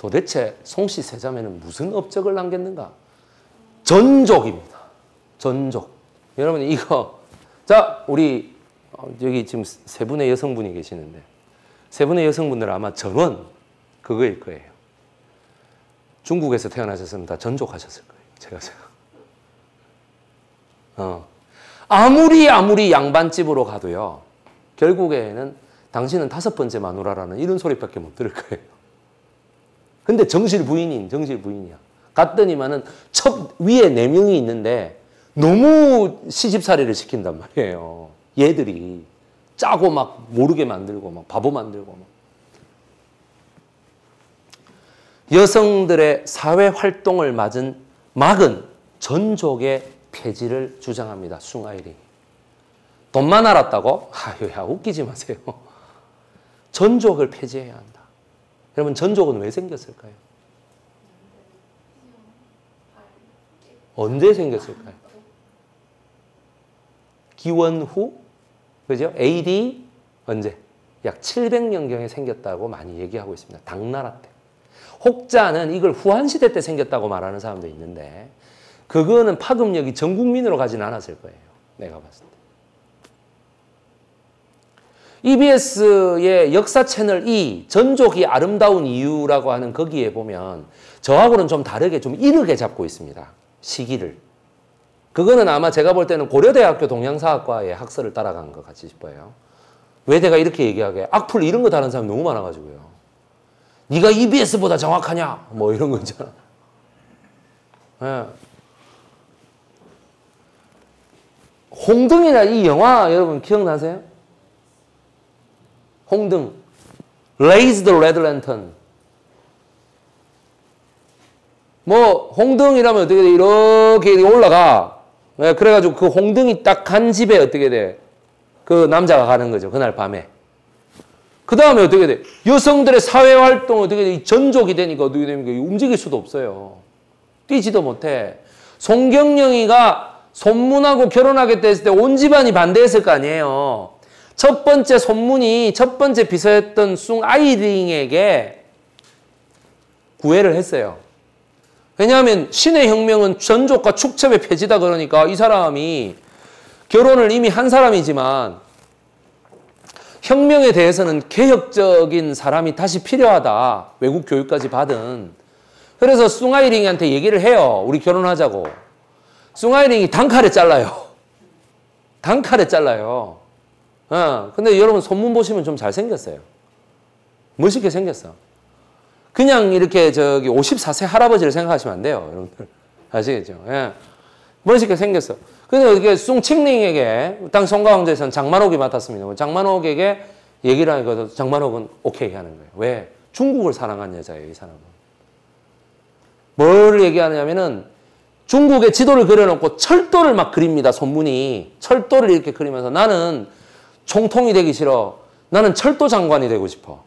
도대체 송씨 세자매는 무슨 업적을 남겼는가? 전족입니다. 전족. 여러분 이거 자 우리 어, 여기 지금 세 분의 여성분이 계시는데 세 분의 여성분들 아마 전원 그거일 거예요. 중국에서 태어나셨으면 다 전족하셨을 거예요. 제가 생각. 어. 아무리 아무리 양반집으로 가도요. 결국에는 당신은 다섯 번째 마누라라는 이런 소리밖에 못 들을 거예요. 근데 정실 부인인 정실 부인이야. 갔더니만은 첫 위에 네 명이 있는데 너무 시집살이를 시킨단 말이에요. 얘들이 짜고 막 모르게 만들고 막 바보 만들고 막. 여성들의 사회 활동을 맞은 막은 전족의 폐지를 주장합니다. 숭아이링. 돈만 알았다고? 아유야 웃기지 마세요. 전족을 폐지해야 한다. 여러분 전족은 왜 생겼을까요? 언제 생겼을까요? 기원 후 그죠? AD 언제? 약 700년경에 생겼다고 많이 얘기하고 있습니다. 당나라 때. 혹자는 이걸 후한 시대 때 생겼다고 말하는 사람도 있는데 그거는 파급력이 전 국민으로 가진 않았을 거예요. 내가 봤을 때. EBS의 역사 채널 E 전족이 아름다운 이유라고 하는 거기에 보면 저하고는 좀 다르게 좀 이르게 잡고 있습니다. 시기를. 그거는 아마 제가 볼 때는 고려대학교 동양사학과의 학설을 따라간 것 같이 싶어요. 외대가 이렇게 얘기하게 악플 이런 거 다는 사람 너무 많아가지고요. 네가 EBS보다 정확하냐? 뭐 이런 거 있잖아. 네. 홍등이라 이 영화 여러분 기억나세요? 홍등. Raise the Red Lantern. 뭐 홍등이라면 어떻게 돼? 이렇게 올라가. 네, 그래가지고 그 홍등이 딱 간 집에 어떻게 돼? 그 남자가 가는 거죠. 그날 밤에. 그 다음에 어떻게 돼? 여성들의 사회활동 어떻게 돼? 전족이 되니까 어떻게 됩니까? 움직일 수도 없어요. 뛰지도 못해. 송경영이가 손문하고 결혼하겠다 했을 때 온 집안이 반대했을 거 아니에요. 첫 번째 손문이 첫 번째 비서였던 숭 아이링에게 구애를 했어요. 왜냐하면 신의 혁명은 전족과 축첩의 폐지다 그러니까 이 사람이 결혼을 이미 한 사람이지만 혁명에 대해서는 개혁적인 사람이 다시 필요하다. 외국 교육까지 받은. 그래서 숭아이링한테 얘기를 해요. 우리 결혼하자고. 숭아이링이 단칼에 잘라요. 단칼에 잘라요. 어, 근데 여러분 손문 보시면 좀 잘생겼어요. 멋있게 생겼어. 그냥 이렇게 저기 54세 할아버지를 생각하시면 안 돼요. 여러분들. 아시겠죠? 예. 멋있게 생겼어. 근데 어떻게 숭칭링에게 땅 송가왕제에서는 장만옥이 맡았습니다. 장만옥에게 얘기를 하니까 장만옥은 오케이 하는 거예요. 왜? 중국을 사랑한 여자예요, 이 사람은. 뭘 얘기하냐면은 중국의 지도를 그려놓고 철도를 막 그립니다, 손문이. 철도를 이렇게 그리면서 나는 총통이 되기 싫어. 나는 철도 장관이 되고 싶어.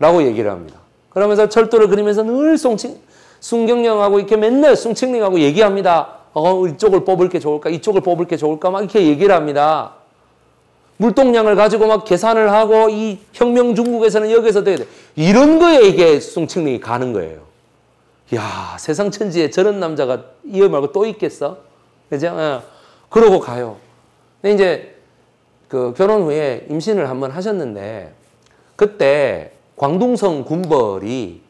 라고 얘기를 합니다. 그러면서 철도를 그리면서 늘 숭칭, 숭경령하고 이렇게 맨날 숭칭링하고 얘기합니다. 어, 이쪽을 뽑을 게 좋을까? 이쪽을 뽑을 게 좋을까? 막 이렇게 얘기를 합니다. 물동량을 가지고 막 계산을 하고 이 혁명 중국에서는 여기서 돼야 돼. 이런 거에 이게 숭칭링이 가는 거예요. 야 세상 천지에 저런 남자가 이어 말고 또 있겠어? 그죠? 예. 그러고 가요. 근데 이제 그 결혼 후에 임신을 한번 하셨는데 그때 광둥성 군벌이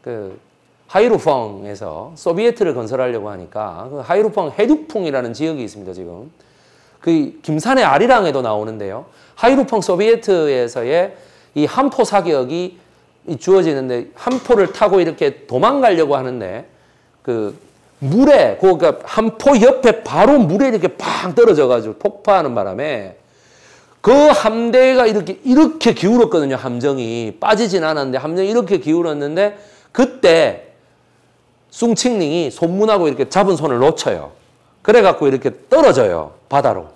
그 하이루펑에서 소비에트를 건설하려고 하니까 그 하이루펑 해륙풍이라는 지역이 있습니다, 지금. 그 김산의 아리랑에도 나오는데요. 하이루펑 소비에트에서의 이 함포 사격이 주어지는데 함포를 타고 이렇게 도망가려고 하는데 그 물에 그 함포 옆에 바로 물에 이렇게 팡 떨어져 가지고 폭파하는 바람에 그 함대가 이렇게 이렇게 기울었거든요. 함정이 빠지진 않았는데 함정이 이렇게 기울었는데 그때 숭칭링이 손문하고 이렇게 잡은 손을 놓쳐요. 그래갖고 이렇게 떨어져요. 바다로.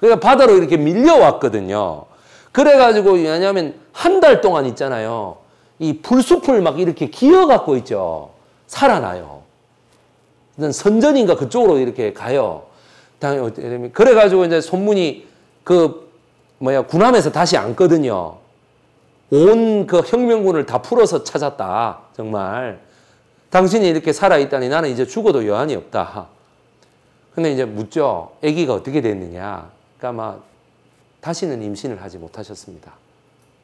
그러니까 바다로 이렇게 밀려왔거든요. 그래가지고 왜냐하면 한 달 동안 있잖아요. 이 풀숲을 막 이렇게 기어갖고 있죠. 살아나요. 선전인가 그쪽으로 이렇게 가요. 그래가지고 이제 손문이 그 뭐야 군함에서 다시 앉거든요. 온 그 혁명군을 다 풀어서 찾았다. 정말. 당신이 이렇게 살아 있다니 나는 이제 죽어도 여한이 없다. 근데 이제 묻죠. 아기가 어떻게 됐느냐. 그러니까 막 다시는 임신을 하지 못하셨습니다.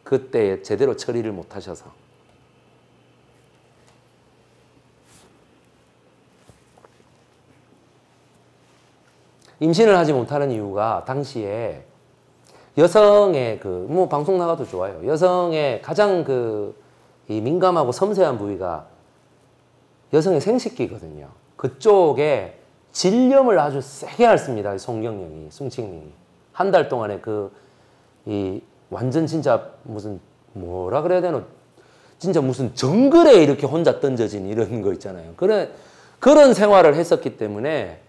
그때 제대로 처리를 못하셔서. 임신을 하지 못하는 이유가 당시에 여성의 그, 뭐 방송 나가도 좋아요. 여성의 가장 그, 이 민감하고 섬세한 부위가 여성의 생식기거든요. 그쪽에 질염을 아주 세게 앓습니다. 송경령이, 숭칭님이. 한 달 동안에 그, 이, 완전 진짜 무슨, 뭐라 그래야 되나. 진짜 무슨 정글에 이렇게 혼자 던져진 이런 거 있잖아요. 그런, 그런 생활을 했었기 때문에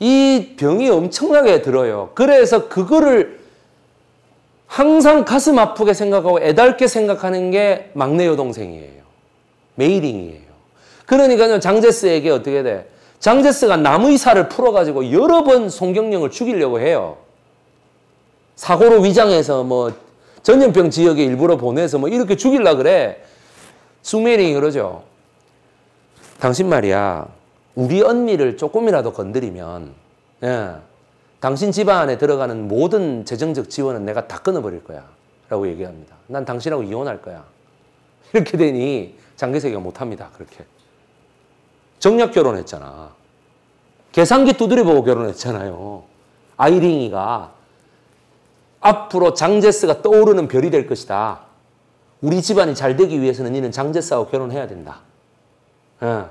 이 병이 엄청나게 들어요. 그래서 그거를 항상 가슴 아프게 생각하고 애달게 생각하는 게 막내 여동생이에요. 메이링이에요. 그러니까요, 장제스에게 어떻게 돼? 장제스가 남의사를 풀어가지고 여러 번 송경령을 죽이려고 해요. 사고로 위장해서 뭐 전염병 지역에 일부러 보내서 뭐 이렇게 죽일라 그래. 수메링이 그러죠. 당신 말이야. 우리 언니를 조금이라도 건드리면 예, 당신 집안에 들어가는 모든 재정적 지원은 내가 다 끊어버릴 거야. 라고 얘기합니다. 난 당신하고 이혼할 거야. 이렇게 되니 장기세가 못합니다. 그렇게. 정략 결혼했잖아. 계산기 두드려보고 결혼했잖아요. 아이링이가 앞으로 장제스가 떠오르는 별이 될 것이다. 우리 집안이 잘 되기 위해서는 니는 장제스하고 결혼해야 된다. 예.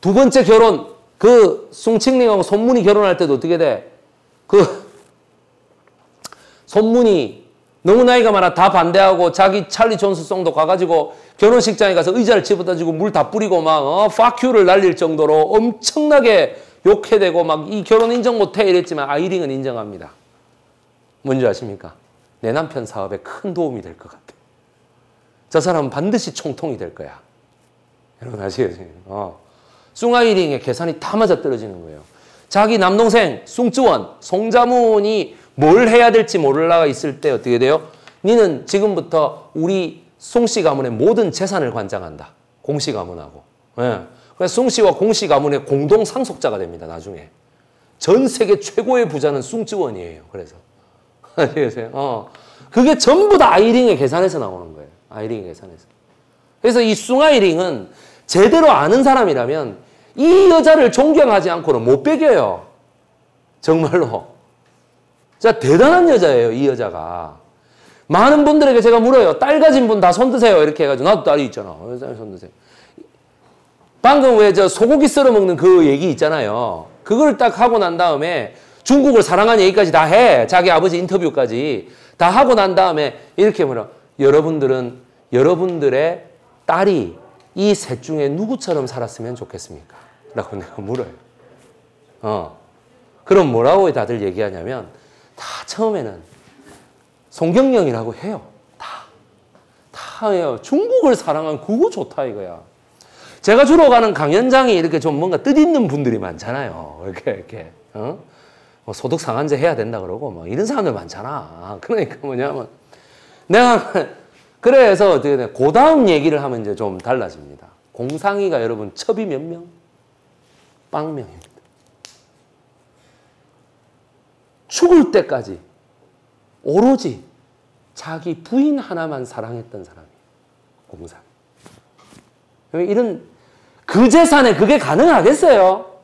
두 번째 결혼, 그 숭칭링하고 손문이 결혼할 때도 어떻게 돼? 그 손문이 너무 나이가 많아 다 반대하고 자기 찰리 존스송도 가가지고 결혼식장에 가서 의자를 집어던지고 물 다 뿌리고 막 어, 파큐를 날릴 정도로 엄청나게 욕해대고 막 이 결혼 인정 못해 이랬지만 아이링은 인정합니다. 뭔지 아십니까? 내 남편 사업에 큰 도움이 될 것 같아. 저 사람은 반드시 총통이 될 거야. 여러분 아시겠어요? 어. 숭아이링의 계산이 다 맞아떨어지는 거예요. 자기 남동생 숭쯔원, 송자문이 뭘 해야 될지 몰라가 있을 때 어떻게 돼요? 니는 지금부터 우리 송씨 가문의 모든 재산을 관장한다. 공씨 가문하고. 예. 송씨와 공씨 가문의 공동 상속자가 됩니다. 나중에. 전 세계 최고의 부자는 숭쯔원이에요. 그래서. 아시겠어요? 어. 그게 전부 다 아이링의 계산에서 나오는 거예요. 아이링의 계산에서. 그래서 이 숭아이링은 제대로 아는 사람이라면 이 여자를 존경하지 않고는 못 배겨요. 정말로. 자, 대단한 여자예요, 이 여자가. 많은 분들에게 제가 물어요. 딸 가진 분 다 손 드세요. 이렇게 해가지고. 나도 딸이 있잖아. 여자 손드세요. 방금 왜 저 소고기 썰어 먹는 그 얘기 있잖아요. 그걸 딱 하고 난 다음에 중국을 사랑하는 얘기까지 다 해. 자기 아버지 인터뷰까지. 다 하고 난 다음에 이렇게 물어. 여러분들은 여러분들의 딸이 이 셋 중에 누구처럼 살았으면 좋겠습니까? 라고 내가 물어요. 어. 그럼 뭐라고 다들 얘기하냐면 다 처음에는 송경령이라고 해요. 다. 다 해요. 중국을 사랑한 그거 좋다 이거야. 제가 주로 가는 강연장이 이렇게 좀 뭔가 뜻 있는 분들이 많잖아요. 이렇게, 이렇게. 어? 뭐 소득 상한제 해야 된다 그러고 뭐 이런 사람들 많잖아. 그러니까 뭐냐면 내가 그래서 어떻게 돼? 그 다음 얘기를 하면 이제 좀 달라집니다. 공상이가 여러분 첩이 몇 명? 빵명입니다. 죽을 때까지 오로지 자기 부인 하나만 사랑했던 사람이에요. 공상. 이런 그 재산에 그게 가능하겠어요?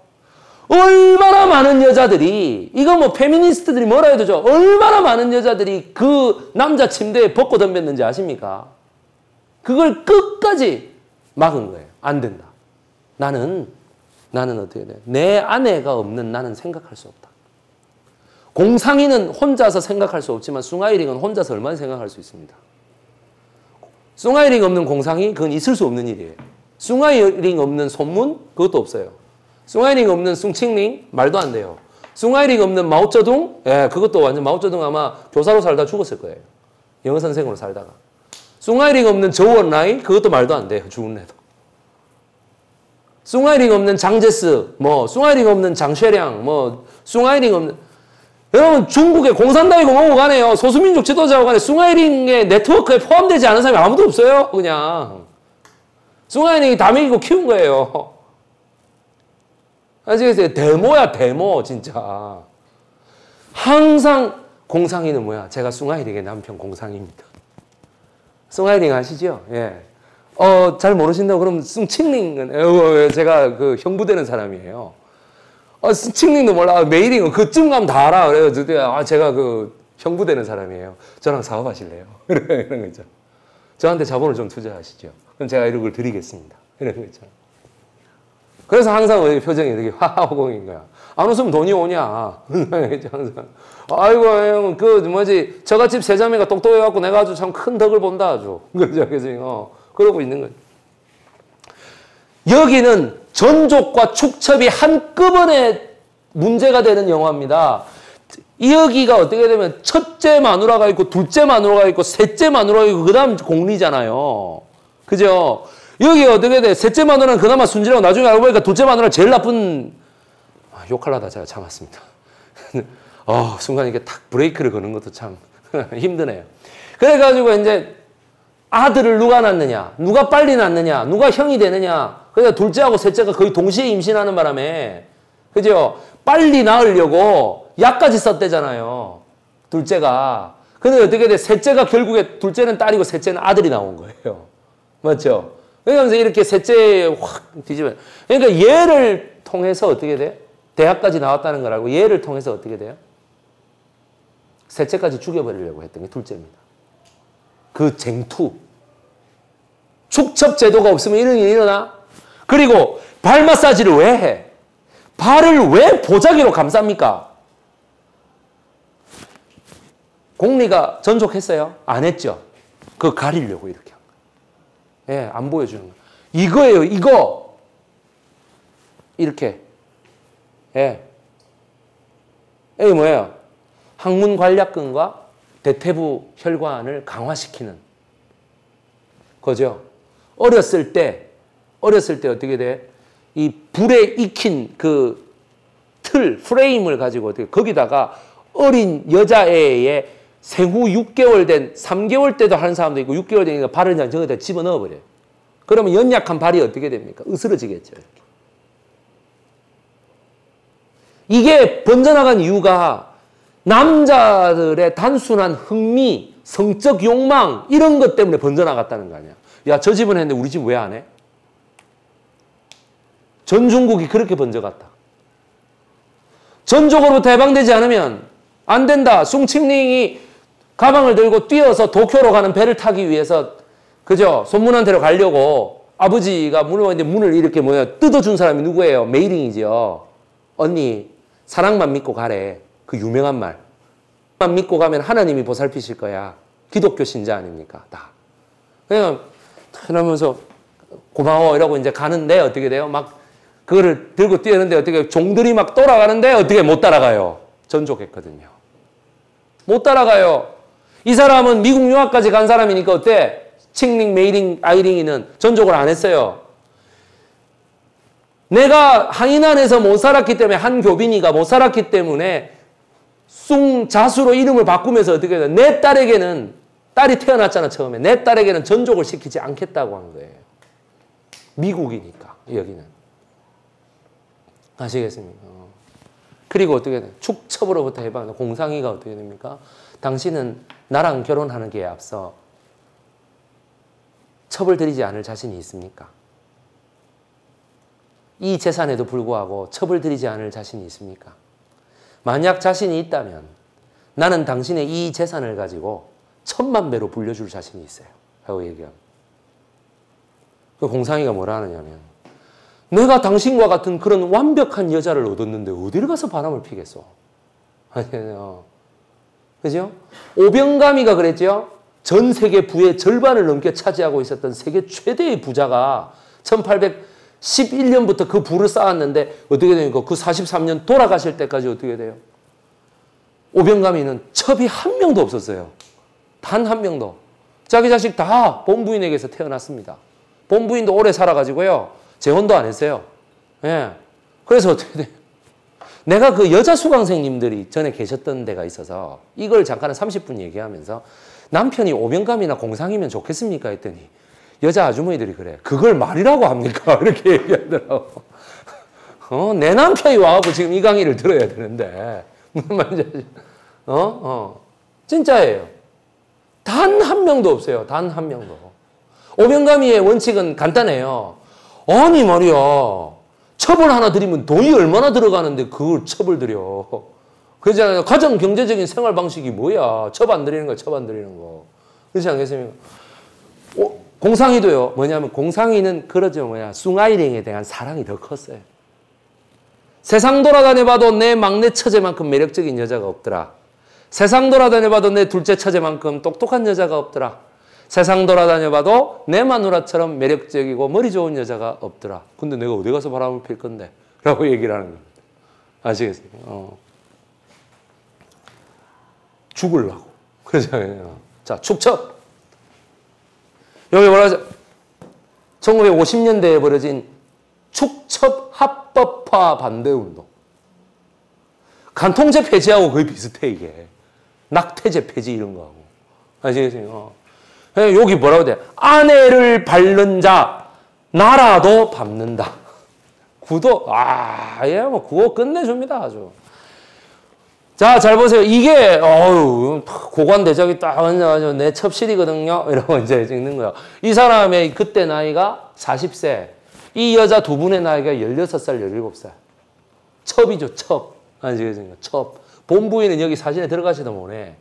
얼마나 많은 여자들이 이거 뭐 페미니스트들이 뭐라 해도 죠 얼마나 많은 여자들이 그 남자 침대에 벗고 덤볐는지 아십니까? 그걸 끝까지 막은 거예요. 안 된다. 나는 나는 어떻게 돼? 내 아내가 없는 나는 생각할 수 없다. 공상이는 혼자서 생각할 수 없지만 숭아이링은 혼자서 얼마나 생각할 수 있습니다. 숭아이링 없는 공상이 그건 있을 수 없는 일이에요. 숭아이링 없는 손문 그것도 없어요. 숭아이링 없는 숭칭링 말도 안 돼요. 숭아이링 없는 마오쩌둥 예, 그것도 완전 마오쩌둥 아마 교사로 살다 죽었을 거예요. 영어 선생으로 살다가. 숭아이링 없는 저원라이 그것도 말도 안 돼요. 죽은 애도. 숭아이링 없는 장제스, 뭐 숭아이링 없는 장쉐량, 뭐 숭아이링 없는 여러분 중국의 공산당이고 뭐고 간에요. 소수민족 지도자고 간에 숭아이링의 네트워크에 포함되지 않은 사람이 아무도 없어요. 그냥. 숭아이링이 다 먹이고 키운 거예요. 아시겠어요? 데모야 데모 진짜. 항상 공상이는 뭐야? 제가 숭아이링의 남편 공상입니다. 숭아이링 아시죠? 예. 어, 잘 모르신다고 그럼 숭칭링은 어, 제가 그 형부되는 사람이에요. 어, 칭링도 몰라. 메일링은 그쯤 가면 다 알아. 그래요. 아, 제가 그 형부되는 사람이에요. 저랑 사업하실래요? 이런 거 있죠. 저한테 자본을 좀 투자하시죠. 그럼 제가 이런 걸 드리겠습니다. 이런 거 있죠. 그래서 항상 표정이 되게 화호공인 거야. 안 웃으면 돈이 오냐. 항상. 아이고, 형, 그, 뭐지, 저같집 세자매가 똑똑해갖고 내가 아주 참 큰 덕을 본다, 아주. 그죠, 그죠, 어, 그러고 있는 거예요. 여기는 전족과 축첩이 한꺼번에 문제가 되는 영화입니다. 여기가 어떻게 되면 첫째 마누라가 있고 둘째 마누라가 있고 셋째 마누라가 있고 그 다음 공리잖아요. 그죠? 여기 어떻게 돼? 셋째 마누라는 그나마 순진하고 나중에 알고 보니까 둘째 마누라 제일 나쁜 아, 욕하려다 제가 참았습니다. 어, 순간 이게 탁 브레이크를 거는 것도 참 힘드네요. 그래가지고 이제 아들을 누가 낳느냐, 누가 빨리 낳느냐, 누가 형이 되느냐, 그러니까 둘째하고 셋째가 거의 동시에 임신하는 바람에 그죠? 빨리 낳으려고 약까지 썼대잖아요. 둘째가. 근데 어떻게 돼? 셋째가 결국에 둘째는 딸이고 셋째는 아들이 나온 거예요. 맞죠? 그러면서 이렇게 셋째 확 뒤집어. 그러니까 얘를 통해서 어떻게 돼? 대학까지 나왔다는 걸 알고 얘를 통해서 어떻게 돼요? 셋째까지 죽여버리려고 했던 게 둘째입니다. 그 쟁투. 축첩 제도가 없으면 이런 일이 일어나? 그리고 발 마사지를 왜 해? 발을 왜 보자기로 감쌉니까? 공리가 전족했어요? 안 했죠. 그거 가리려고 이렇게. 예, 안 보여주는 거예요. 이거예요, 이거. 이렇게. 예. 이게 뭐예요? 항문 관략근과 대퇴부 혈관을 강화시키는 거죠. 어렸을 때 어렸을 때 어떻게 돼? 이 불에 익힌 그 틀, 프레임을 가지고 어떻게 거기다가 어린 여자애의 생후 6개월 된 3개월 때도 하는 사람도 있고 6개월 되니까 발을 그냥 저기다 집어넣어 버려요. 그러면 연약한 발이 어떻게 됩니까? 으스러지겠죠. 이렇게. 이게 번져나간 이유가 남자들의 단순한 흥미, 성적 욕망 이런 것 때문에 번져나갔다는 거 아니야. 야, 저 집은 했는데 우리 집 왜 안 해? 전 중국이 그렇게 번져갔다. 전적으로부터 해방되지 않으면 안 된다. 숭칭링이 가방을 들고 뛰어서 도쿄로 가는 배를 타기 위해서 그죠? 손문한테로 가려고 아버지가 문을 이제 문을 이렇게 뭐야 뜯어준 사람이 누구예요? 메이링이죠. 언니 사랑만 믿고 가래. 그 유명한 말. 만 믿고 가면 하나님이 보살피실 거야. 기독교 신자 아닙니까? 다. 그냥 그러면서 고마워 이러고 이제 가는데 어떻게 돼요? 막 그거를 들고 뛰었는데 어떻게 종들이 막 돌아가는데 어떻게 못 따라가요. 전족했거든요. 못 따라가요. 이 사람은 미국 유학까지 간 사람이니까 어때? 칭링, 메이링, 아이링이는 전족을 안 했어요. 내가 한인안에서 못 살았기 때문에 한 교빈이가 못 살았기 때문에 숭 자수로 이름을 바꾸면서 어떻게 해요? 내 딸에게는 딸이 태어났잖아 처음에 내 딸에게는 전족을 시키지 않겠다고 한 거예요. 미국이니까 여기는 아시겠습니까? 어. 그리고 어떻게 돼? 축첩으로부터 해방 공상이가 어떻게 됩니까? 당신은 나랑 결혼하는 게 앞서 첩을 들이지 않을 자신이 있습니까? 이 재산에도 불구하고 첩을 들이지 않을 자신이 있습니까? 만약 자신이 있다면 나는 당신의 이 재산을 가지고 천만 배로 불려줄 자신이 있어요. 하고 얘기합니다. 그 공상이가 뭐라 하느냐면 내가 당신과 같은 그런 완벽한 여자를 얻었는데 어디를 가서 바람을 피겠어? 아니요. 그죠? 오병감이가 그랬죠? 전 세계 부의 절반을 넘게 차지하고 있었던 세계 최대의 부자가 1811년부터 그 부를 쌓았는데 어떻게 됩니까? 그 43년 돌아가실 때까지 어떻게 돼요? 오병감이는 첩이 한 명도 없었어요. 단 한 명도. 자기 자식 다 본부인에게서 태어났습니다. 본부인도 오래 살아가지고요. 재혼도 안 했어요. 예. 그래서 어떻게 돼? 내가 그 여자 수강생님들이 전에 계셨던 데가 있어서 이걸 잠깐 30분 얘기하면서 남편이 오병감이나 공상이면 좋겠습니까? 했더니 여자 아주머니들이 그래. 그걸 말이라고 합니까? 이렇게 얘기하더라고. 어, 내 남편이 와갖고 지금 이 강의를 들어야 되는데. 무슨 말인지 어? 어. 진짜예요. 단 한 명도 없어요. 단 한 명도. 오병감이의 원칙은 간단해요. 아니 말이야. 첩을 하나 드리면 돈이 얼마나 들어가는데 그걸 첩을 드려. 그러잖아요. 가장 경제적인 생활 방식이 뭐야? 첩안 드리는 거, 첩안 드리는 거. 그렇지 않겠습니까? 오, 공상이도요. 뭐냐면 공상이는 그러죠. 뭐야. 숭아이링에 대한 사랑이 더 컸어요. 세상 돌아다녀봐도 내 막내 처제만큼 매력적인 여자가 없더라. 세상 돌아다녀봐도 내 둘째 처제만큼 똑똑한 여자가 없더라. 세상 돌아다녀봐도 내 마누라처럼 매력적이고 머리 좋은 여자가 없더라. 근데 내가 어디 가서 바람을 필 건데? 라고 얘기를 하는 겁니다. 아시겠어요? 어. 죽을라고. 그러잖아요. 자, 축첩. 여기 뭐라 하죠? 1950년대에 벌어진 축첩 합법화 반대 운동. 간통죄 폐지하고 거의 비슷해, 이게. 낙태죄 폐지 이런 거하고. 아시겠어요? 어. 여기 뭐라고 돼? 아내를 밟는 자, 나라도 밟는다. 구도, 아, 예, 뭐, 구호 끝내줍니다, 아주. 자, 잘 보세요. 이게, 어유 고관 대적이 딱 앉아가지고 내 첩실이거든요. 이러고 이제 찍는 거야. 이 사람의 그때 나이가 40세. 이 여자 두 분의 나이가 16살, 17살. 첩이죠, 첩. 아시겠습니까? 첩. 본부인은 여기 사진에 들어가시다 보네.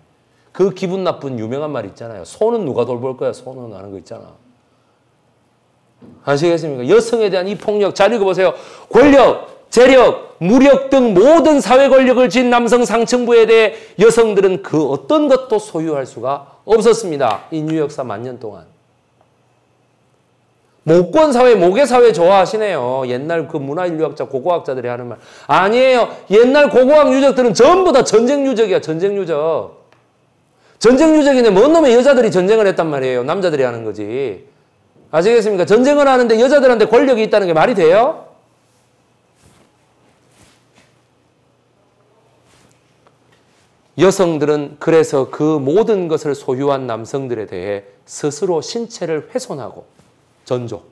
그 기분 나쁜 유명한 말 있잖아요. 손은 누가 돌볼 거야? 손은 하는 거 있잖아. 아시겠습니까? 여성에 대한 이 폭력 잘 읽어보세요. 권력, 재력, 무력 등 모든 사회 권력을 쥔 남성 상층부에 대해 여성들은 그 어떤 것도 소유할 수가 없었습니다. 인류 역사 만년 동안. 모권 사회, 모계 사회 좋아하시네요. 옛날 그 문화 인류학자, 고고학자들이 하는 말. 아니에요. 옛날 고고학 유적들은 전부 다 전쟁 유적이야. 전쟁 유적. 전쟁 유적인데 뭔 놈의 여자들이 전쟁을 했단 말이에요. 남자들이 하는 거지. 아시겠습니까? 전쟁을 하는데 여자들한테 권력이 있다는 게 말이 돼요? 여성들은 그래서 그 모든 것을 소유한 남성들에 대해 스스로 신체를 훼손하고 전조,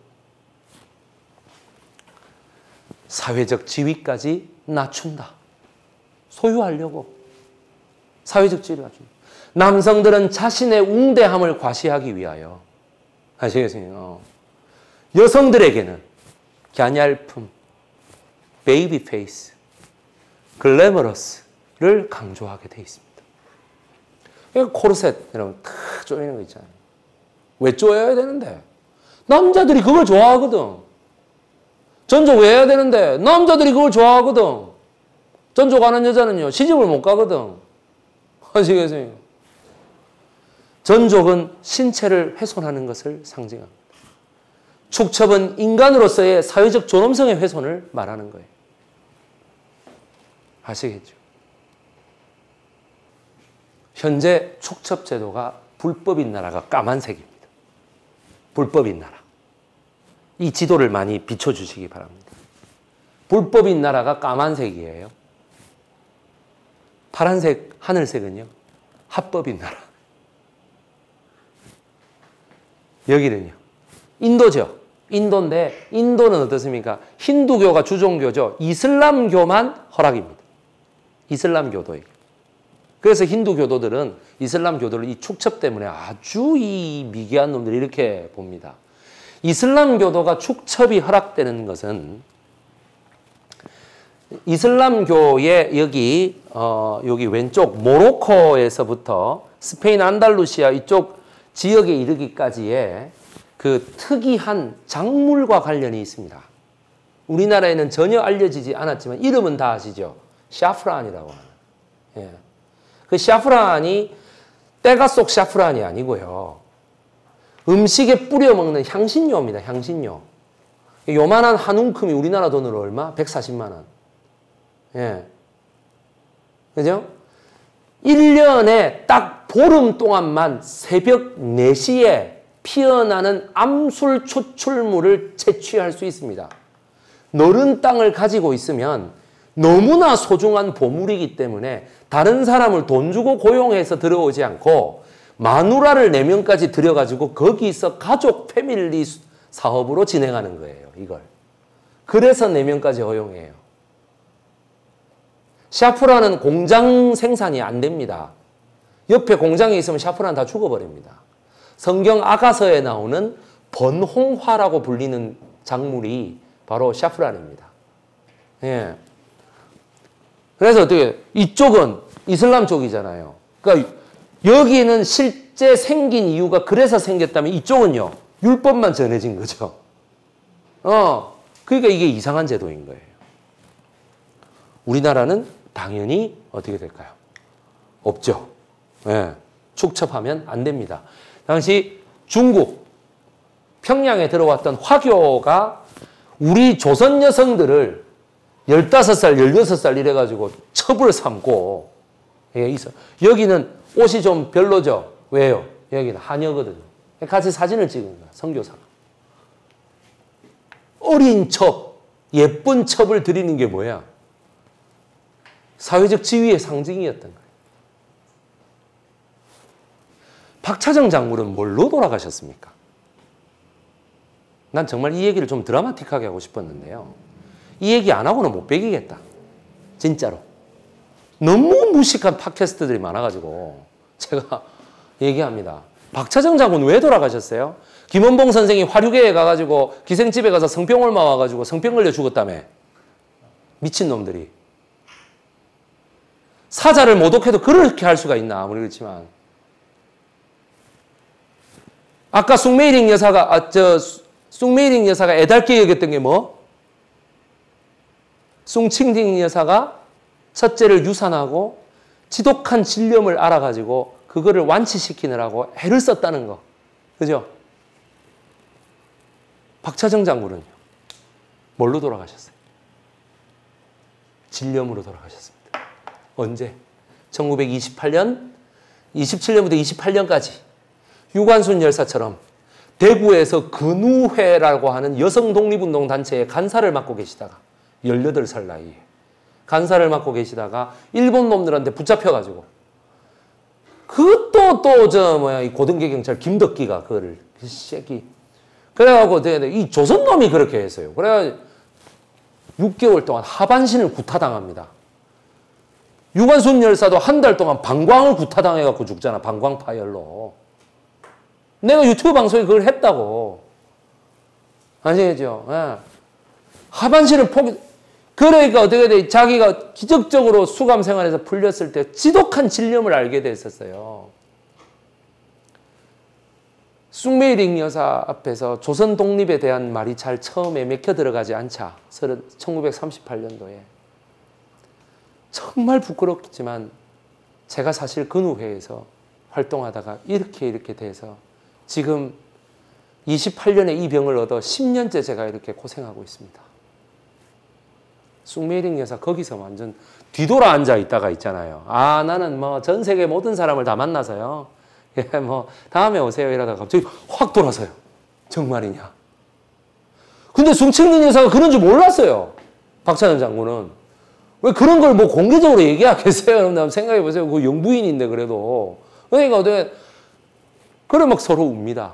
사회적 지위까지 낮춘다. 소유하려고. 사회적 지위를 낮춘다. 남성들은 자신의 웅대함을 과시하기 위하여 아시겠어요? 어. 여성들에게는 가냘픔, baby face, glamorous 를 강조하게 돼 있습니다. 코르셋 이런 탁 조이는 거 있잖아요. 왜 조여야 되는데? 남자들이 그걸 좋아하거든. 전조 왜 해야 되는데? 남자들이 그걸 좋아하거든. 전조 가는 여자는요, 시집을 못 가거든. 아시겠어요? 전족은 신체를 훼손하는 것을 상징합니다. 축첩은 인간으로서의 사회적 존엄성의 훼손을 말하는 거예요. 아시겠죠? 현재 축첩 제도가 불법인 나라가 까만색입니다. 불법인 나라. 이 지도를 많이 비춰주시기 바랍니다. 불법인 나라가 까만색이에요. 파란색, 하늘색은요? 합법인 나라. 여기는요. 인도죠. 인도인데 인도는 어떻습니까? 힌두교가 주종교죠. 이슬람교만 허락입니다. 이슬람교도에. 그래서 힌두교도들은 이슬람 교도를 이 축첩 때문에 아주 이 미개한 놈들이 이렇게 봅니다. 이슬람 교도가 축첩이 허락되는 것은 이슬람교의 여기 어, 여기 왼쪽 모로코에서부터 스페인 안달루시아 이쪽 지역에 이르기까지의 그 특이한 작물과 관련이 있습니다. 우리나라에는 전혀 알려지지 않았지만 이름은 다 아시죠? 샤프란이라고 하는. 예. 그 샤프란이 때가 쏙 샤프란이 아니고요. 음식에 뿌려 먹는 향신료입니다. 향신료. 요만한 한 움큼이 우리나라 돈으로 얼마? 140만 원. 예. 그죠? 1년에 딱 보름 동안만 새벽 4시에 피어나는 암술 추출물을 채취할 수 있습니다. 너른 땅을 가지고 있으면 너무나 소중한 보물이기 때문에 다른 사람을 돈 주고 고용해서 들어오지 않고 마누라를 4명까지 들여가지고 거기서 가족 패밀리 사업으로 진행하는 거예요. 이걸. 그래서 4명까지 허용해요. 샤프라는 공장 생산이 안 됩니다. 옆에 공장에 있으면 샤프라는 다 죽어버립니다. 성경 아가서에 나오는 번홍화라고 불리는 작물이 바로 샤프란입니다. 예. 그래서 어떻게 이쪽은 이슬람 쪽이잖아요. 그러니까 여기는 실제 생긴 이유가 그래서 생겼다면 이쪽은요. 율법만 전해진 거죠. 어. 그러니까 이게 이상한 제도인 거예요. 우리나라는 당연히 어떻게 될까요? 없죠. 예. 축첩하면 안 됩니다. 당시 중국 평양에 들어왔던 화교가 우리 조선 여성들을 15살, 16살 이래가지고 첩을 삼고 예, 있어. 여기는 옷이 좀 별로죠. 왜요? 여기는 한여거든요. 같이 사진을 찍은 거야, 선교사가. 어린 첩, 예쁜 첩을 드리는 게 뭐야? 사회적 지위의 상징이었던 거예요. 박차정 장군은 뭘로 돌아가셨습니까? 난 정말 이 얘기를 좀 드라마틱하게 하고 싶었는데요. 이 얘기 안 하고는 못 베기겠다. 진짜로. 너무 무식한 팟캐스트들이 많아가지고 제가 얘기합니다. 박차정 장군 왜 돌아가셨어요? 김원봉 선생이 화류계에 가가지고 기생집에 가서 성병 옮아 와가지고 성병 걸려 죽었다며. 미친놈들이. 사자를 모독해도 그렇게 할 수가 있나 아무리 그렇지만. 아까 숭메이링 여사가 아, 저 숭메이링 여사가 애달게 여겼던 게 뭐? 숭칭딩 여사가 첫째를 유산하고 지독한 질염을 알아가지고 그거를 완치시키느라고 애를 썼다는 거. 그죠? 박차정 장군은요. 뭘로 돌아가셨어요? 질염으로 돌아가셨습니다. 언제? 1928년, 27년부터 28년까지 유관순 열사처럼 대구에서 근우회라고 하는 여성 독립운동 단체의 간사를 맡고 계시다가 18살 나이에 간사를 맡고 계시다가 일본 놈들한테 붙잡혀가지고 그또또저 뭐야 이 고등계 경찰 김덕기가 그거를 그 새끼 그래갖고 이 조선 놈이 그렇게 했어요. 그래 6개월 동안 하반신을 구타당합니다. 유관순 열사도 한 달 동안 방광을 구타당해갖고 죽잖아. 방광 파열로. 내가 유튜브 방송에 그걸 했다고. 아시겠죠? 예. 하반신을 포기, 그러니까 어떻게 돼? 자기가 기적적으로 수감 생활에서 풀렸을 때 지독한 질염을 알게 됐었어요. 숭메이링 여사 앞에서 조선 독립에 대한 말이 잘 처음에 맥혀 들어가지 않자 1938년도에 정말 부끄럽지만 제가 사실 근우회에서 활동하다가 이렇게 이렇게 돼서 지금 28년에 이 병을 얻어 10년째 제가 이렇게 고생하고 있습니다. 숭메이링 여사 거기서 완전 뒤돌아 앉아 있다가 있잖아요. 아 나는 뭐 전 세계 모든 사람을 다 만나서요. 예, 뭐 다음에 오세요 이러다가 갑자기 확 돌아서요. 정말이냐? 근데 숭칭린 여사가 그런 줄 몰랐어요. 박찬현 장군은. 왜 그런 걸 뭐 공개적으로 얘기하겠어요? 여러분 생각해 보세요. 그 영부인인데 그래도. 그러니까 어떻게 그래 막 서로 웁니다.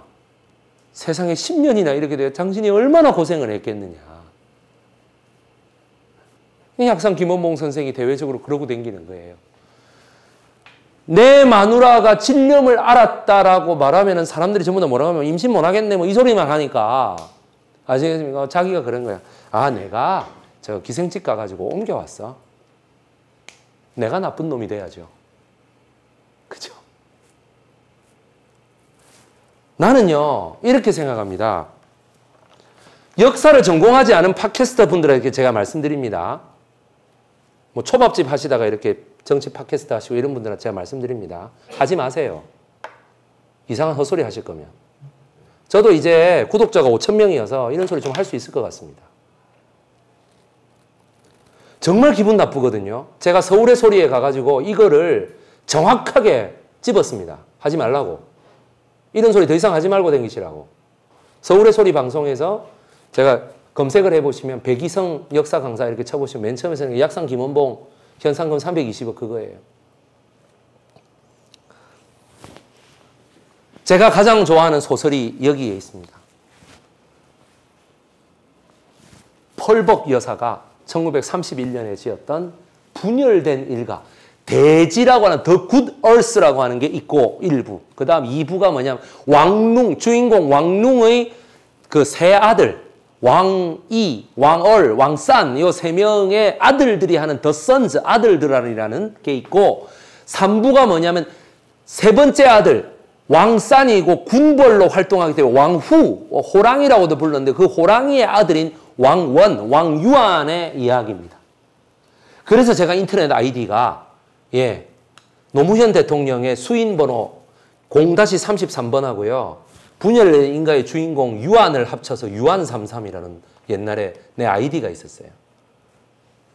세상에 10년이나 이렇게 돼요. 당신이 얼마나 고생을 했겠느냐. 항상 김원봉 선생이 대외적으로 그러고 댕기는 거예요. 내 마누라가 질염을 알았다라고 말하면 사람들이 전부 다 뭐라고 하면 임신 못 하겠네 뭐 이 소리만 하니까 아시겠습니까? 자기가 그런 거야. 아 내가 저 기생집 가가지고 옮겨왔어. 내가 나쁜 놈이 돼야죠. 그죠? 나는요, 이렇게 생각합니다. 역사를 전공하지 않은 팟캐스터 분들에게 제가 말씀드립니다. 뭐 초밥집 하시다가 이렇게 정치 팟캐스트 하시고 이런 분들한테 제가 말씀드립니다. 하지 마세요. 이상한 헛소리 하실 거면. 저도 이제 구독자가 5천 명이어서 이런 소리 좀 할 수 있을 것 같습니다. 정말 기분 나쁘거든요. 제가 서울의 소리에 가가지고 이거를 정확하게 집었습니다. 하지 말라고. 이런 소리 더 이상 하지 말고 댕기시라고. 서울의 소리 방송에서 제가 검색을 해보시면 백이성 역사 강사 이렇게 쳐보시면 맨 처음에 서는 약산 김원봉 현상금 320억 그거예요. 제가 가장 좋아하는 소설이 여기에 있습니다. 펄벅 여사가 1931년에 지었던 분열된 일가 대지라고 하는 The Good Earth라고 하는 게 있고 일부 그 다음 2부가 뭐냐면 왕룽 주인공 왕룽의 그 세 아들 왕이, 왕얼, 왕산 이 세 명의 아들들이 하는 더 선즈 아들들이라는 게 있고 3부가 뭐냐면 세 번째 아들 왕산이고 군벌로 활동하기 때문에 왕후 호랑이라고도 불렀는데 그 호랑이의 아들인 왕원, 왕유안의 이야기입니다. 그래서 제가 인터넷 아이디가 예 노무현 대통령의 수인 번호 0-33번 하고요. 분열의 인가의 주인공 유안을 합쳐서 유안33이라는 옛날에 내 아이디가 있었어요.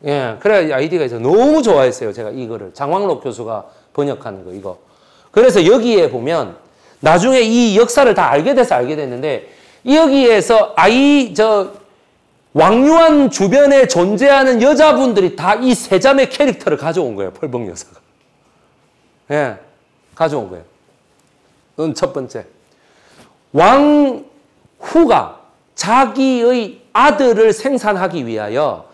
예, 그래 아이디가 있어 너무 좋아했어요. 제가 이거를 장광록 교수가 번역하는 거 이거. 그래서 여기에 보면 나중에 이 역사를 다 알게 돼서 알게 됐는데 여기에서 아이 저 왕유한 주변에 존재하는 여자분들이 다 이 세자매 캐릭터를 가져온 거예요. 펄벅 여사가. 예, 가져온 거예요. 첫 번째. 왕후가 자기의 아들을 생산하기 위하여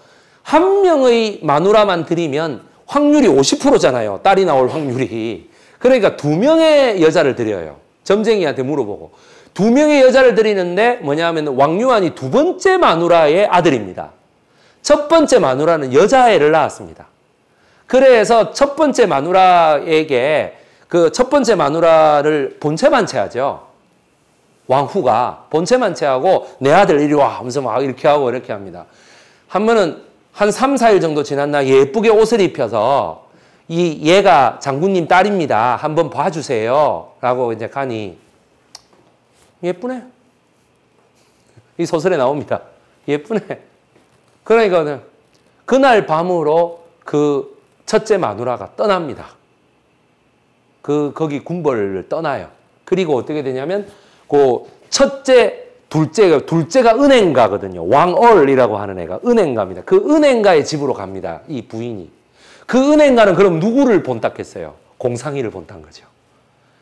한 명의 마누라만 들이면 확률이 50%잖아요. 딸이 나올 확률이. 그러니까 두 명의 여자를 드려요. 점쟁이한테 물어보고. 두 명의 여자를 드리는데 뭐냐 하면 왕유한이 두 번째 마누라의 아들입니다. 첫 번째 마누라는 여자애를 낳았습니다. 그래서 첫 번째 마누라에게 그 첫 번째 마누라를 본체만체하죠. 왕후가 본체만체하고 내 아들 이리 와 하면서 막 이렇게 하고 이렇게 합니다. 한 번은 한 3, 4일 정도 지난 날 예쁘게 옷을 입혀서 이 얘가 장군님 딸입니다. 한번 봐주세요. 라고 이제 가니 예쁘네. 이 소설에 나옵니다. 예쁘네. 그러니까 그날 밤으로 그 첫째 마누라가 떠납니다. 그 거기 군벌을 떠나요. 그리고 어떻게 되냐면 그 첫째 둘째가 둘째가 은행가거든요. 왕얼이라고 하는 애가 은행가입니다. 그 은행가의 집으로 갑니다. 이 부인이. 그 은행가는 그럼 누구를 본딱했어요? 공상이를 본딴 거죠.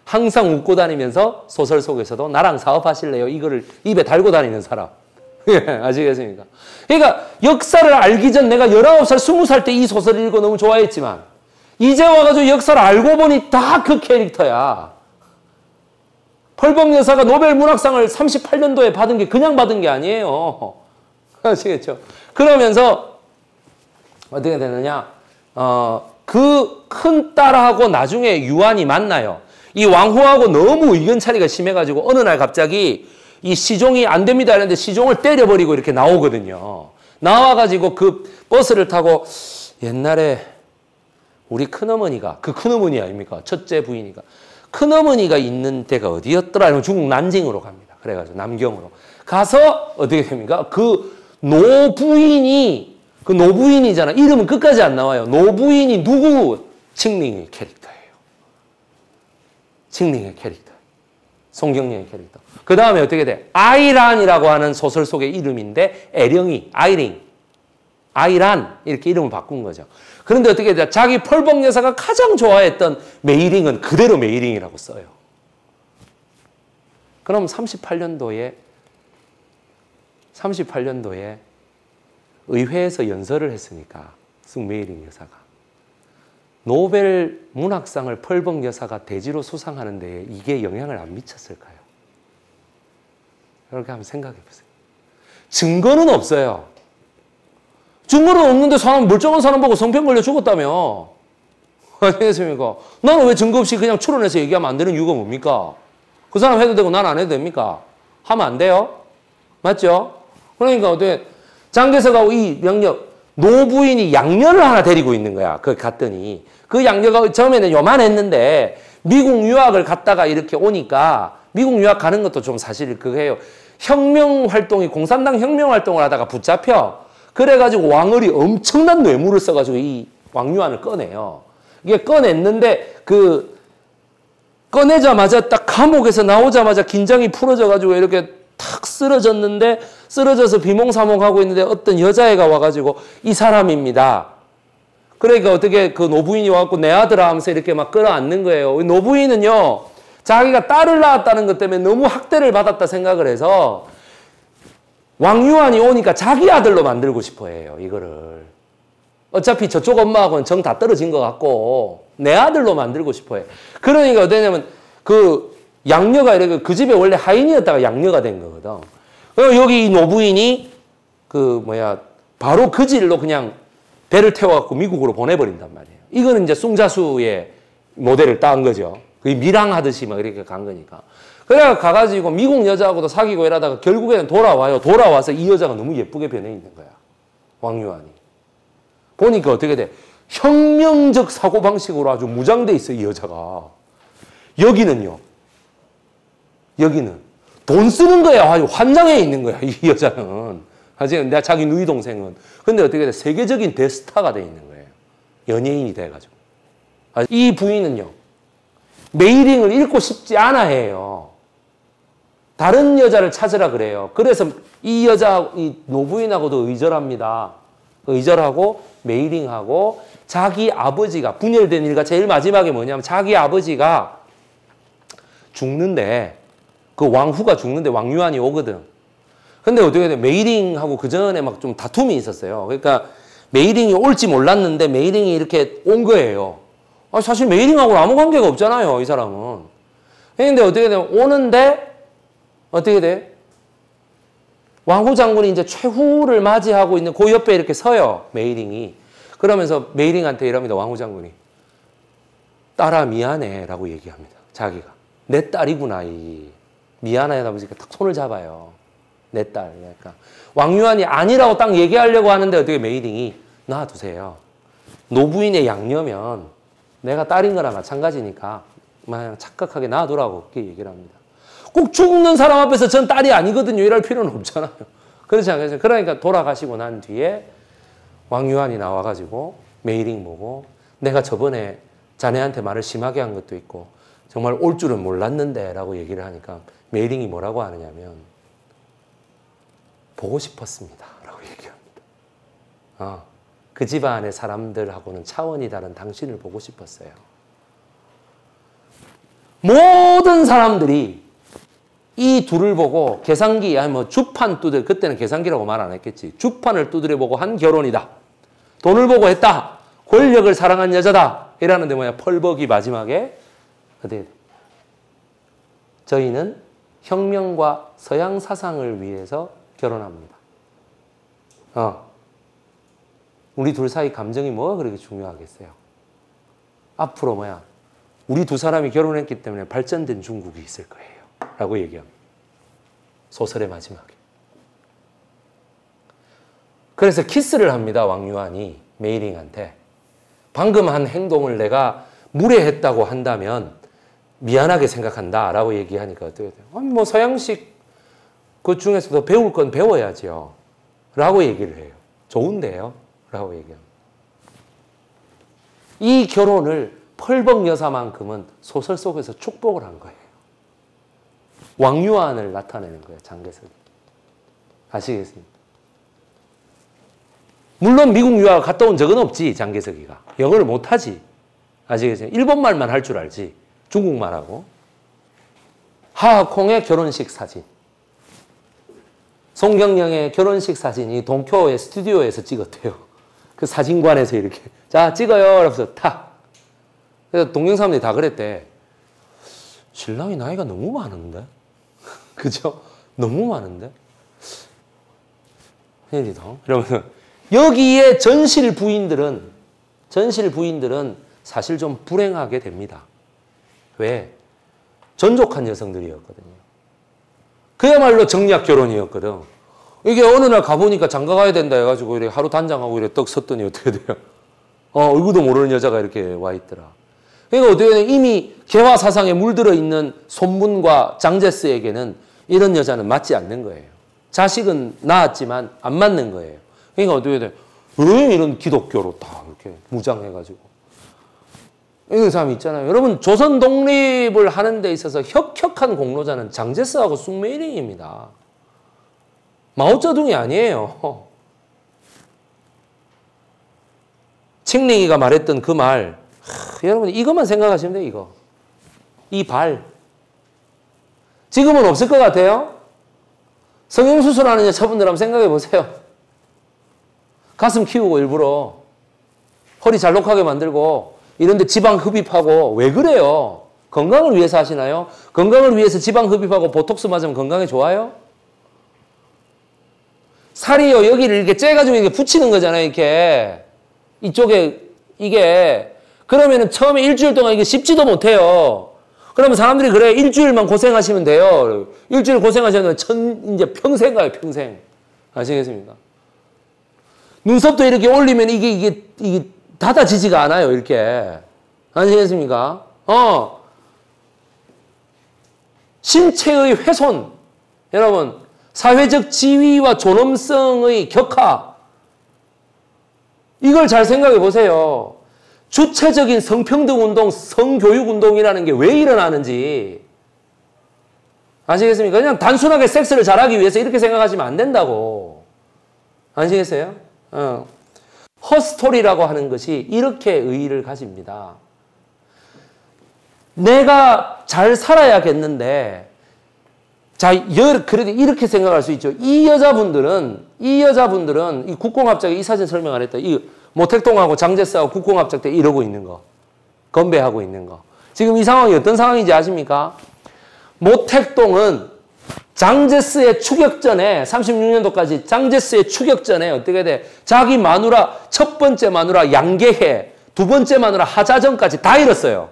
항상 웃고 다니면서 소설 속에서도 나랑 사업하실래요? 이거를 입에 달고 다니는 사람. 예, 아시겠습니까? 그러니까 역사를 알기 전 내가 19살, 20살 때 이 소설을 읽어 너무 좋아했지만 이제 와가지고 역사를 알고 보니 다 그 캐릭터야. 펄벅 여사가 노벨 문학상을 38년도에 받은 게 그냥 받은 게 아니에요. 아시겠죠? 그러면서 어떻게 되느냐? 어, 그 큰 딸하고 나중에 유한이 만나요. 이 왕후하고 너무 의견 차이가 심해가지고 어느 날 갑자기 이 시종이 안 됩니다 이랬는데 시종을 때려버리고 이렇게 나오거든요. 나와가지고 그 버스를 타고 옛날에 우리 큰어머니가 그 큰어머니 아닙니까? 첫째 부인이가 큰 어머니가 있는 데가 어디였더라? 이러면 중국 난징으로 갑니다. 그래가지고 남경으로 가서 어떻게 됩니까? 그 노부인이 그 노부인이잖아. 이름은 끝까지 안 나와요. 노부인이 누구? 칭링의 캐릭터예요. 칭링의 캐릭터. 송경령의 캐릭터. 그 다음에 어떻게 돼? 아이란이라고 하는 소설 속의 이름인데 애령이 아이링. 아이란 이렇게 이름을 바꾼 거죠. 그런데 어떻게 돼? 자기 펄벅 여사가 가장 좋아했던 메이링은 그대로 메이링이라고 써요. 그럼 38년도에 38년도에 의회에서 연설을 했으니까 쑹메이링 여사가 노벨 문학상을 펄벅 여사가 대지로 수상하는 데 이게 영향을 안 미쳤을까요? 그렇게 한번 생각해 보세요. 증거는 없어요. 증거는 없는데 사람 멀쩡한 사람 보고 성병 걸려 죽었다며. 아니겠습니까? 나는 왜 증거 없이 그냥 추론해서 얘기하면 안 되는 이유가 뭡니까? 그 사람 해도 되고 난 안 해도 됩니까? 하면 안 돼요? 맞죠? 그러니까 어떻게 장개석하고 이 명력 노부인이 양녀를 하나 데리고 있는 거야. 그 갔더니 그 양녀가 처음에는 요만했는데 미국 유학을 갔다가 이렇게 오니까 미국 유학 가는 것도 좀 사실 그거예요. 혁명 활동이 공산당 혁명 활동을 하다가 붙잡혀 그래가지고 왕을이 엄청난 뇌물을 써가지고 이 왕유안을 꺼내요. 이게 꺼냈는데 그 꺼내자마자 딱 감옥에서 나오자마자 긴장이 풀어져가지고 이렇게 탁 쓰러졌는데 쓰러져서 비몽사몽하고 있는데 어떤 여자애가 와가지고 이 사람입니다. 그러니까 어떻게 그 노부인이 와갖고 내 아들아 하면서 이렇게 막 끌어안는 거예요. 노부인은요, 자기가 딸을 낳았다는 것 때문에 너무 학대를 받았다 생각을 해서 왕유한이 오니까 자기 아들로 만들고 싶어 해요, 이거를. 어차피 저쪽 엄마하고는 정 다 떨어진 것 같고 내 아들로 만들고 싶어 해. 그러니까 어떠냐면 그 양녀가 이렇게 그 집에 원래 하인이었다가 양녀가 된 거거든. 그럼 여기 이 노부인이 그 뭐야 바로 그 질로 그냥 배를 태워갖고 미국으로 보내버린단 말이에요. 이거는 이제 숭자수의 모델을 따은 거죠. 그 밀항하듯이 막 이렇게 간 거니까. 그래 가가지고 미국 여자하고도 사귀고 이러다가 결국에는 돌아와요. 돌아와서 이 여자가 너무 예쁘게 변해 있는 거야. 왕유한이. 보니까 어떻게 돼? 혁명적 사고방식으로 아주 무장돼 있어, 이 여자가. 여기는요. 여기는 돈 쓰는 거야. 아주 환장해 있는 거야, 이 여자는. 아직 내가 자기 누이 동생은. 근데 어떻게 돼? 세계적인 대스타가 돼 있는 거예요. 연예인이 돼가지고. 아, 이 부인은요. 메이링을 읽고 싶지 않아 해요. 다른 여자를 찾으라 그래요. 그래서 이 여자, 이 노부인하고도 의절합니다. 의절하고 메이링하고 자기 아버지가 분열된 일가 제일 마지막에 뭐냐면 자기 아버지가 죽는데 그 왕후가 죽는데 왕유한이 오거든. 근데 어떻게 돼? 메이링하고 그 전에 막 좀 다툼이 있었어요. 그러니까 메이링이 올지 몰랐는데 메이링이 이렇게 온 거예요. 아, 사실 메이링하고 아무 관계가 없잖아요, 이 사람은. 근데 어떻게 돼? 오는데 어떻게 돼? 왕후 장군이 이제 최후를 맞이하고 있는 그 옆에 이렇게 서요, 메이링이. 그러면서 메이링한테 이럽니다, 왕후 장군이. 딸아, 미안해. 라고 얘기합니다, 자기가. 내 딸이구나, 이. 미안해. 하다 보니까 딱 손을 잡아요. 내 딸. 그러니까. 왕유한이 아니라고 딱 얘기하려고 하는데 어떻게 메이링이 놔두세요. 노부인의 양녀면 내가 딸인 거나 마찬가지니까 그냥 착각하게 놔두라고 그렇게 얘기를 합니다. 꼭 죽는 사람 앞에서 전 딸이 아니거든요. 이럴 필요는 없잖아요. 그렇지 않겠어요? 그러니까 돌아가시고 난 뒤에 왕유한이 나와가지고 메이링 보고 내가 저번에 자네한테 말을 심하게 한 것도 있고 정말 올 줄은 몰랐는데 라고 얘기를 하니까 메이링이 뭐라고 하느냐면 보고 싶었습니다. 라고 얘기합니다. 어, 그 집안의 사람들하고는 차원이 다른 당신을 보고 싶었어요. 모든 사람들이 이 둘을 보고 계산기, 아니 뭐 주판 두드, 그때는 계산기라고 말 안 했겠지. 주판을 두드려 보고 한 결혼이다. 돈을 보고 했다. 권력을 사랑한 여자다. 이라는데 뭐야, 펄벅이 마지막에, 저희는 혁명과 서양 사상을 위해서 결혼합니다. 어. 우리 둘 사이 감정이 뭐가 그렇게 중요하겠어요? 앞으로 뭐야, 우리 두 사람이 결혼했기 때문에 발전된 중국이 있을 거예요. 라고 얘기합니다. 소설의 마지막에. 그래서 키스를 합니다. 왕유한이 메이링한테. 방금 한 행동을 내가 무례했다고 한다면 미안하게 생각한다 라고 얘기하니까 어떻게 돼요? 아니 뭐 서양식 그 중에서도 배울 건 배워야죠. 라고 얘기를 해요. 좋은데요? 라고 얘기합니다. 이 결혼을 펄벅 여사만큼은 소설 속에서 축복을 한 거예요. 왕유한을 나타내는 거예요. 장개석이. 아시겠습니까? 물론 미국 유학 갔다 온 적은 없지. 장개석이가. 영어를 못하지. 아시겠어요? 일본말만 할 줄 알지. 중국말하고. 하하콩의 결혼식 사진. 송경영의 결혼식 사진이 동쿄의 스튜디오에서 찍었대요. 그 사진관에서 이렇게. 자, 찍어요. 그러면서 탁. 그래서 동영사람들이 다 그랬대. 신랑이 나이가 너무 많은데? 그죠? 너무 많은데? 헬리동. 이러면 여기에 전실 부인들은 전실 부인들은 사실 좀 불행하게 됩니다. 왜? 전족한 여성들이었거든요. 그야말로 정략 결혼이었거든. 이게 어느 날 가보니까 장가 가야 된다 해가지고 이렇게 하루 단장하고 이렇게 떡 섰더니 어떻게 돼요? 어, 얼굴도 모르는 여자가 이렇게 와 있더라. 그러니까 어떻게 돼? 이미 개화 사상에 물들어 있는 손문과 장제스에게는 이런 여자는 맞지 않는 거예요. 자식은 낳았지만 안 맞는 거예요. 그러니까 어떻게 돼? 왜 이런 기독교로 다 이렇게 무장해가지고. 이런 사람이 있잖아요. 여러분, 조선 독립을 하는 데 있어서 혁혁한 공로자는 장제스하고 쑥메이링입니다. 마오쩌둥이 아니에요. 칭링이가 말했던 그 말, 여러분 이것만 생각하시면 돼요, 이거. 이 발. 지금은 없을 것 같아요? 성형수술하는 여자분들 한번 생각해 보세요. 가슴 키우고 일부러 허리 잘록하게 만들고 이런데 지방 흡입하고 왜 그래요? 건강을 위해서 하시나요? 건강을 위해서 지방 흡입하고 보톡스 맞으면 건강에 좋아요? 살이요 여기를 이렇게 째가지고 이렇게 붙이는 거잖아요 이렇게 이쪽에 이게 그러면은 처음에 일주일 동안 이게 씹지도 못해요. 그러면 사람들이 그래 일주일만 고생하시면 돼요. 일주일 고생하시면 천 이제 평생 가요 평생 아시겠습니까? 눈썹도 이렇게 올리면 이게 이게 이게 닫아지지가 않아요 이렇게 아시겠습니까? 어 신체의 훼손 여러분 사회적 지위와 존엄성의 격하 이걸 잘 생각해 보세요. 주체적인 성평등 운동, 성교육 운동이라는 게 왜 일어나는지 아시겠습니까? 그냥 단순하게 섹스를 잘하기 위해서 이렇게 생각하시면 안 된다고. 아시겠어요? 어. 허스토리라고 하는 것이 이렇게 의의를 가집니다. 내가 잘 살아야겠는데, 자, 그래도 이렇게 생각할 수 있죠. 이 여자분들은, 이 여자분들은, 이 국공합작에 이 사진 설명 안 했다. 이 모택동하고 장제스하고 국공합작 때 이러고 있는 거. 건배하고 있는 거. 지금 이 상황이 어떤 상황인지 아십니까? 모택동은 장제스의 추격전에 36년도까지 장제스의 추격전에 어떻게 돼? 자기 마누라 첫 번째 마누라 양계해 두 번째 마누라 하자정까지 다 잃었어요.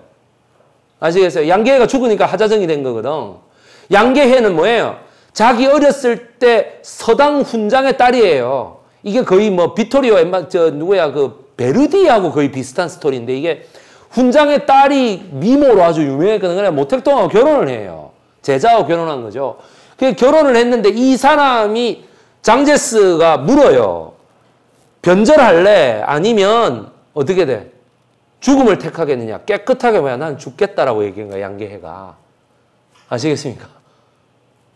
아시겠어요? 양계해가 죽으니까 하자정이 된 거거든. 양계해는 뭐예요? 자기 어렸을 때 서당 훈장의 딸이에요. 이게 거의 뭐 비토리오 엠마 저 누구야 그 베르디하고 거의 비슷한 스토리인데 이게 훈장의 딸이 미모로 아주 유명했거든요. 그래 모택동하고 결혼을 해요. 제자하고 결혼한 거죠. 그 결혼을 했는데 이 사람이 장제스가 물어요. 변절할래? 아니면 어떻게 돼? 죽음을 택하겠느냐? 깨끗하게 뭐야? 난 죽겠다라고 얘기한 거야, 양계해가. 아시겠습니까?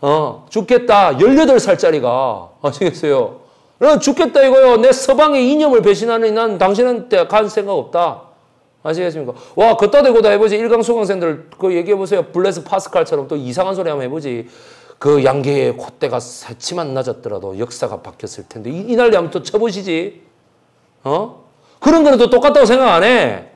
어, 죽겠다. 18살짜리가. 아시겠어요? 어, 죽겠다 이거요. 내 서방의 이념을 배신하는 난 당신한테 갈 생각 없다. 아시겠습니까? 와, 걷다 대고 다 해보지. 일강 수강생들 그 얘기해보세요. 블레스 파스칼처럼 또 이상한 소리 한번 해보지. 그 양계의 콧대가 새치만 낮았더라도 역사가 바뀌었을 텐데. 이, 이 난리 한번 또 쳐보시지. 어? 그런 거는 또 똑같다고 생각 안 해.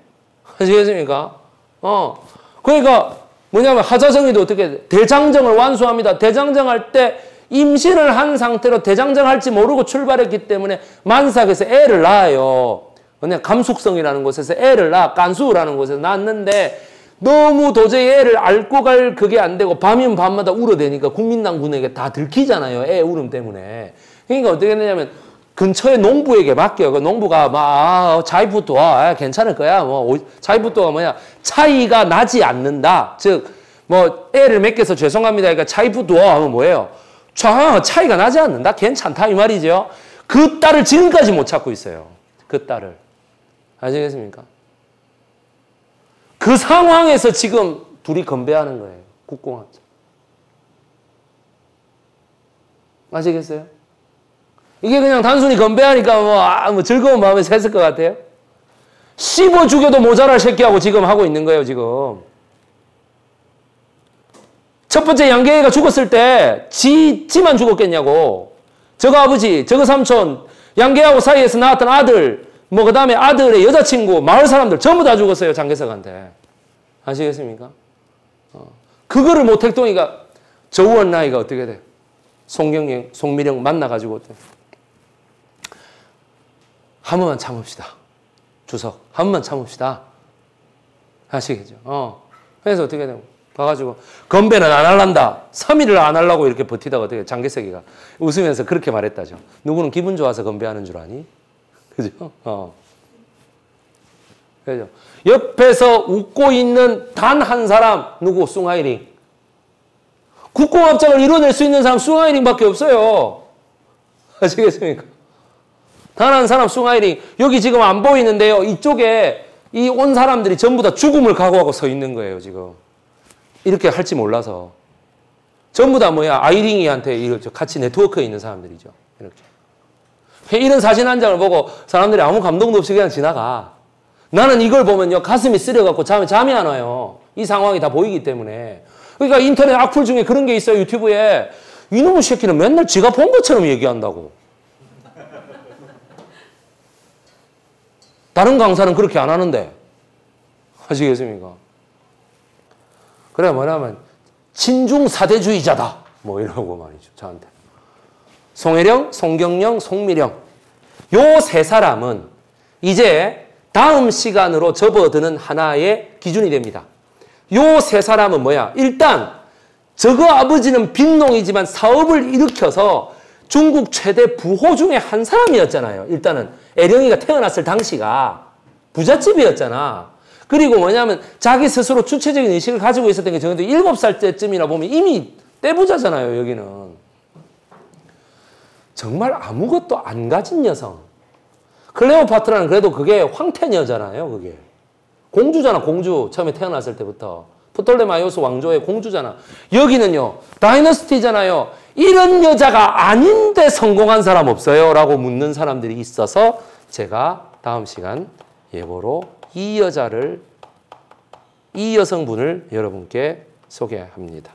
아시겠습니까? 어. 그러니까 뭐냐면 하자정이도 어떻게 대장정을 완수합니다. 대장정 할때 임신을 한 상태로 대장정 할지 모르고 출발했기 때문에 만삭에서 애를 낳아요. 그냥 감숙성이라는 곳에서 애를 낳아 깐수라는 곳에서 낳았는데 너무 도저히 애를 앓고 갈 그게 안 되고 밤이면 밤마다 울어대니까 국민당군에게 다 들키잖아요. 애 울음 때문에. 그러니까 어떻게 되냐면 근처에 농부에게 맡겨요. 그 농부가 막 아, 자이푸도 아, 괜찮을 거야. 뭐 자이푸도가 뭐냐 차이가 나지 않는다. 즉 뭐 애를 맡겨서 죄송합니다. 그러니까 차이푸도 하면 뭐예요? 자, 차이가 나지 않는다? 괜찮다. 이 말이죠. 그 딸을 지금까지 못 찾고 있어요. 그 딸을. 아시겠습니까? 그 상황에서 지금 둘이 건배하는 거예요. 국공합작. 아시겠어요? 이게 그냥 단순히 건배하니까 뭐, 아, 뭐 즐거운 마음에 샜을 것 같아요? 씹어 죽여도 모자랄 새끼하고 지금 하고 있는 거예요, 지금. 첫 번째 양계가 죽었을 때 지, 지만 죽었겠냐고. 저거 아버지, 저거 삼촌, 양계하고 사이에서 낳았던 아들, 뭐 그 다음에 아들의 여자친구, 마을 사람들 전부 다 죽었어요. 장계석한테. 아시겠습니까? 어. 그거를 모택동이가 저우원 나이가 어떻게 돼? 송경영, 송미령 만나가지고 어때? 한 번만 참읍시다. 주석, 한 번만 참읍시다. 아시겠죠? 어. 그래서 어떻게 되고? 가가지고 건배는 안 할란다. 3일을 안 하려고 이렇게 버티다가 어떻게 장개석이가 웃으면서 그렇게 말했다죠. 누구는 기분 좋아서 건배하는 줄 아니? 그죠? 어. 그죠? 옆에서 웃고 있는 단 한 사람 누구? 숭하이링. 국공합작을 이뤄낼 수 있는 사람 숭하이링밖에 없어요. 아시겠습니까? 단 한 사람 숭하이링. 여기 지금 안 보이는데요. 이쪽에 이 온 사람들이 전부 다 죽음을 각오하고 서 있는 거예요, 지금. 이렇게 할지 몰라서. 전부 다 뭐야 아이링이한테 이렇게 같이 네트워크에 있는 사람들이죠. 이렇게. 이런 사진 한 장을 보고 사람들이 아무 감동도 없이 그냥 지나가. 나는 이걸 보면요 가슴이 쓰려갖고 잠이 잠이 안 와요. 이 상황이 다 보이기 때문에. 그러니까 인터넷 악플 중에 그런 게 있어요 유튜브에 이놈의 새끼는 맨날 지가 본 것처럼 얘기한다고. 다른 강사는 그렇게 안 하는데 아시겠습니까? 그래 뭐냐면 친중 사대주의자다 뭐 이러고 말이죠 저한테 송혜령, 송경영, 송미령 요 세 사람은 이제 다음 시간으로 접어드는 하나의 기준이 됩니다. 요 세 사람은 뭐야? 일단 저거 아버지는 빈농이지만 사업을 일으켜서 중국 최대 부호 중에 한 사람이었잖아요. 일단은 애령이가 태어났을 당시가 부잣집이었잖아. 그리고 뭐냐면 자기 스스로 주체적인 의식을 가지고 있었던 게 적어도 7살 때쯤이나 보면 이미 떼부자잖아요, 여기는. 정말 아무것도 안 가진 여성. 클레오파트라는 그래도 그게 황태녀잖아요, 그게. 공주잖아, 공주. 처음에 태어났을 때부터. 프톨레마이오스 왕조의 공주잖아. 여기는요, dynasty잖아요. 이런 여자가 아닌데 성공한 사람 없어요? 라고 묻는 사람들이 있어서 제가 다음 시간 예보로 이 여자를, 이 여성분을 여러분께 소개합니다.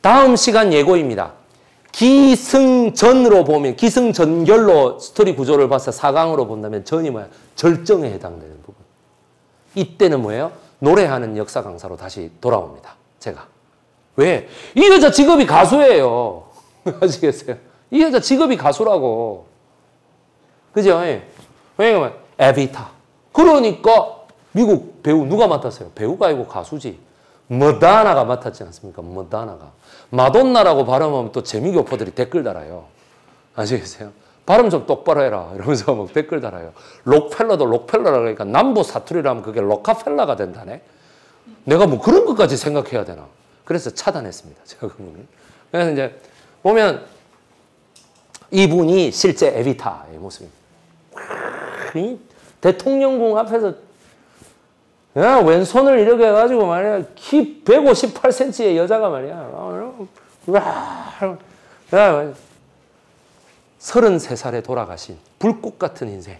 다음 시간 예고입니다. 기승전으로 보면, 기승전결로 스토리 구조를 봐서 4강으로 본다면 전이 뭐야? 절정에 해당되는 부분. 이때는 뭐예요? 노래하는 역사 강사로 다시 돌아옵니다. 제가. 왜? 이 여자 직업이 가수예요. 아시겠어요? 이 여자 직업이 가수라고. 그죠? 예. 왜냐면 에비타. 그러니까 미국 배우 누가 맡았어요? 배우가 아니고 가수지. 머다나가 맡았지 않습니까? 머다나가. 마돈나라고 발음하면 또 재미교포들이 댓글 달아요. 아시겠어요? 발음 좀 똑바로 해라. 이러면서 막 댓글 달아요. 록펠러도 록펠러라 그러니까 남부 사투리라면 그게 로카펠라가 된다네. 내가 뭐 그런 것까지 생각해야 되나. 그래서 차단했습니다. 제가 그분을. 그래서 이제 보면 이분이 실제 에비타의 모습입니다. 대통령궁 앞에서 야, 왼손을 이렇게 해가지고 말이야. 키 158cm의 여자가 말이야. 와, 야, 33살에 돌아가신 불꽃 같은 인생.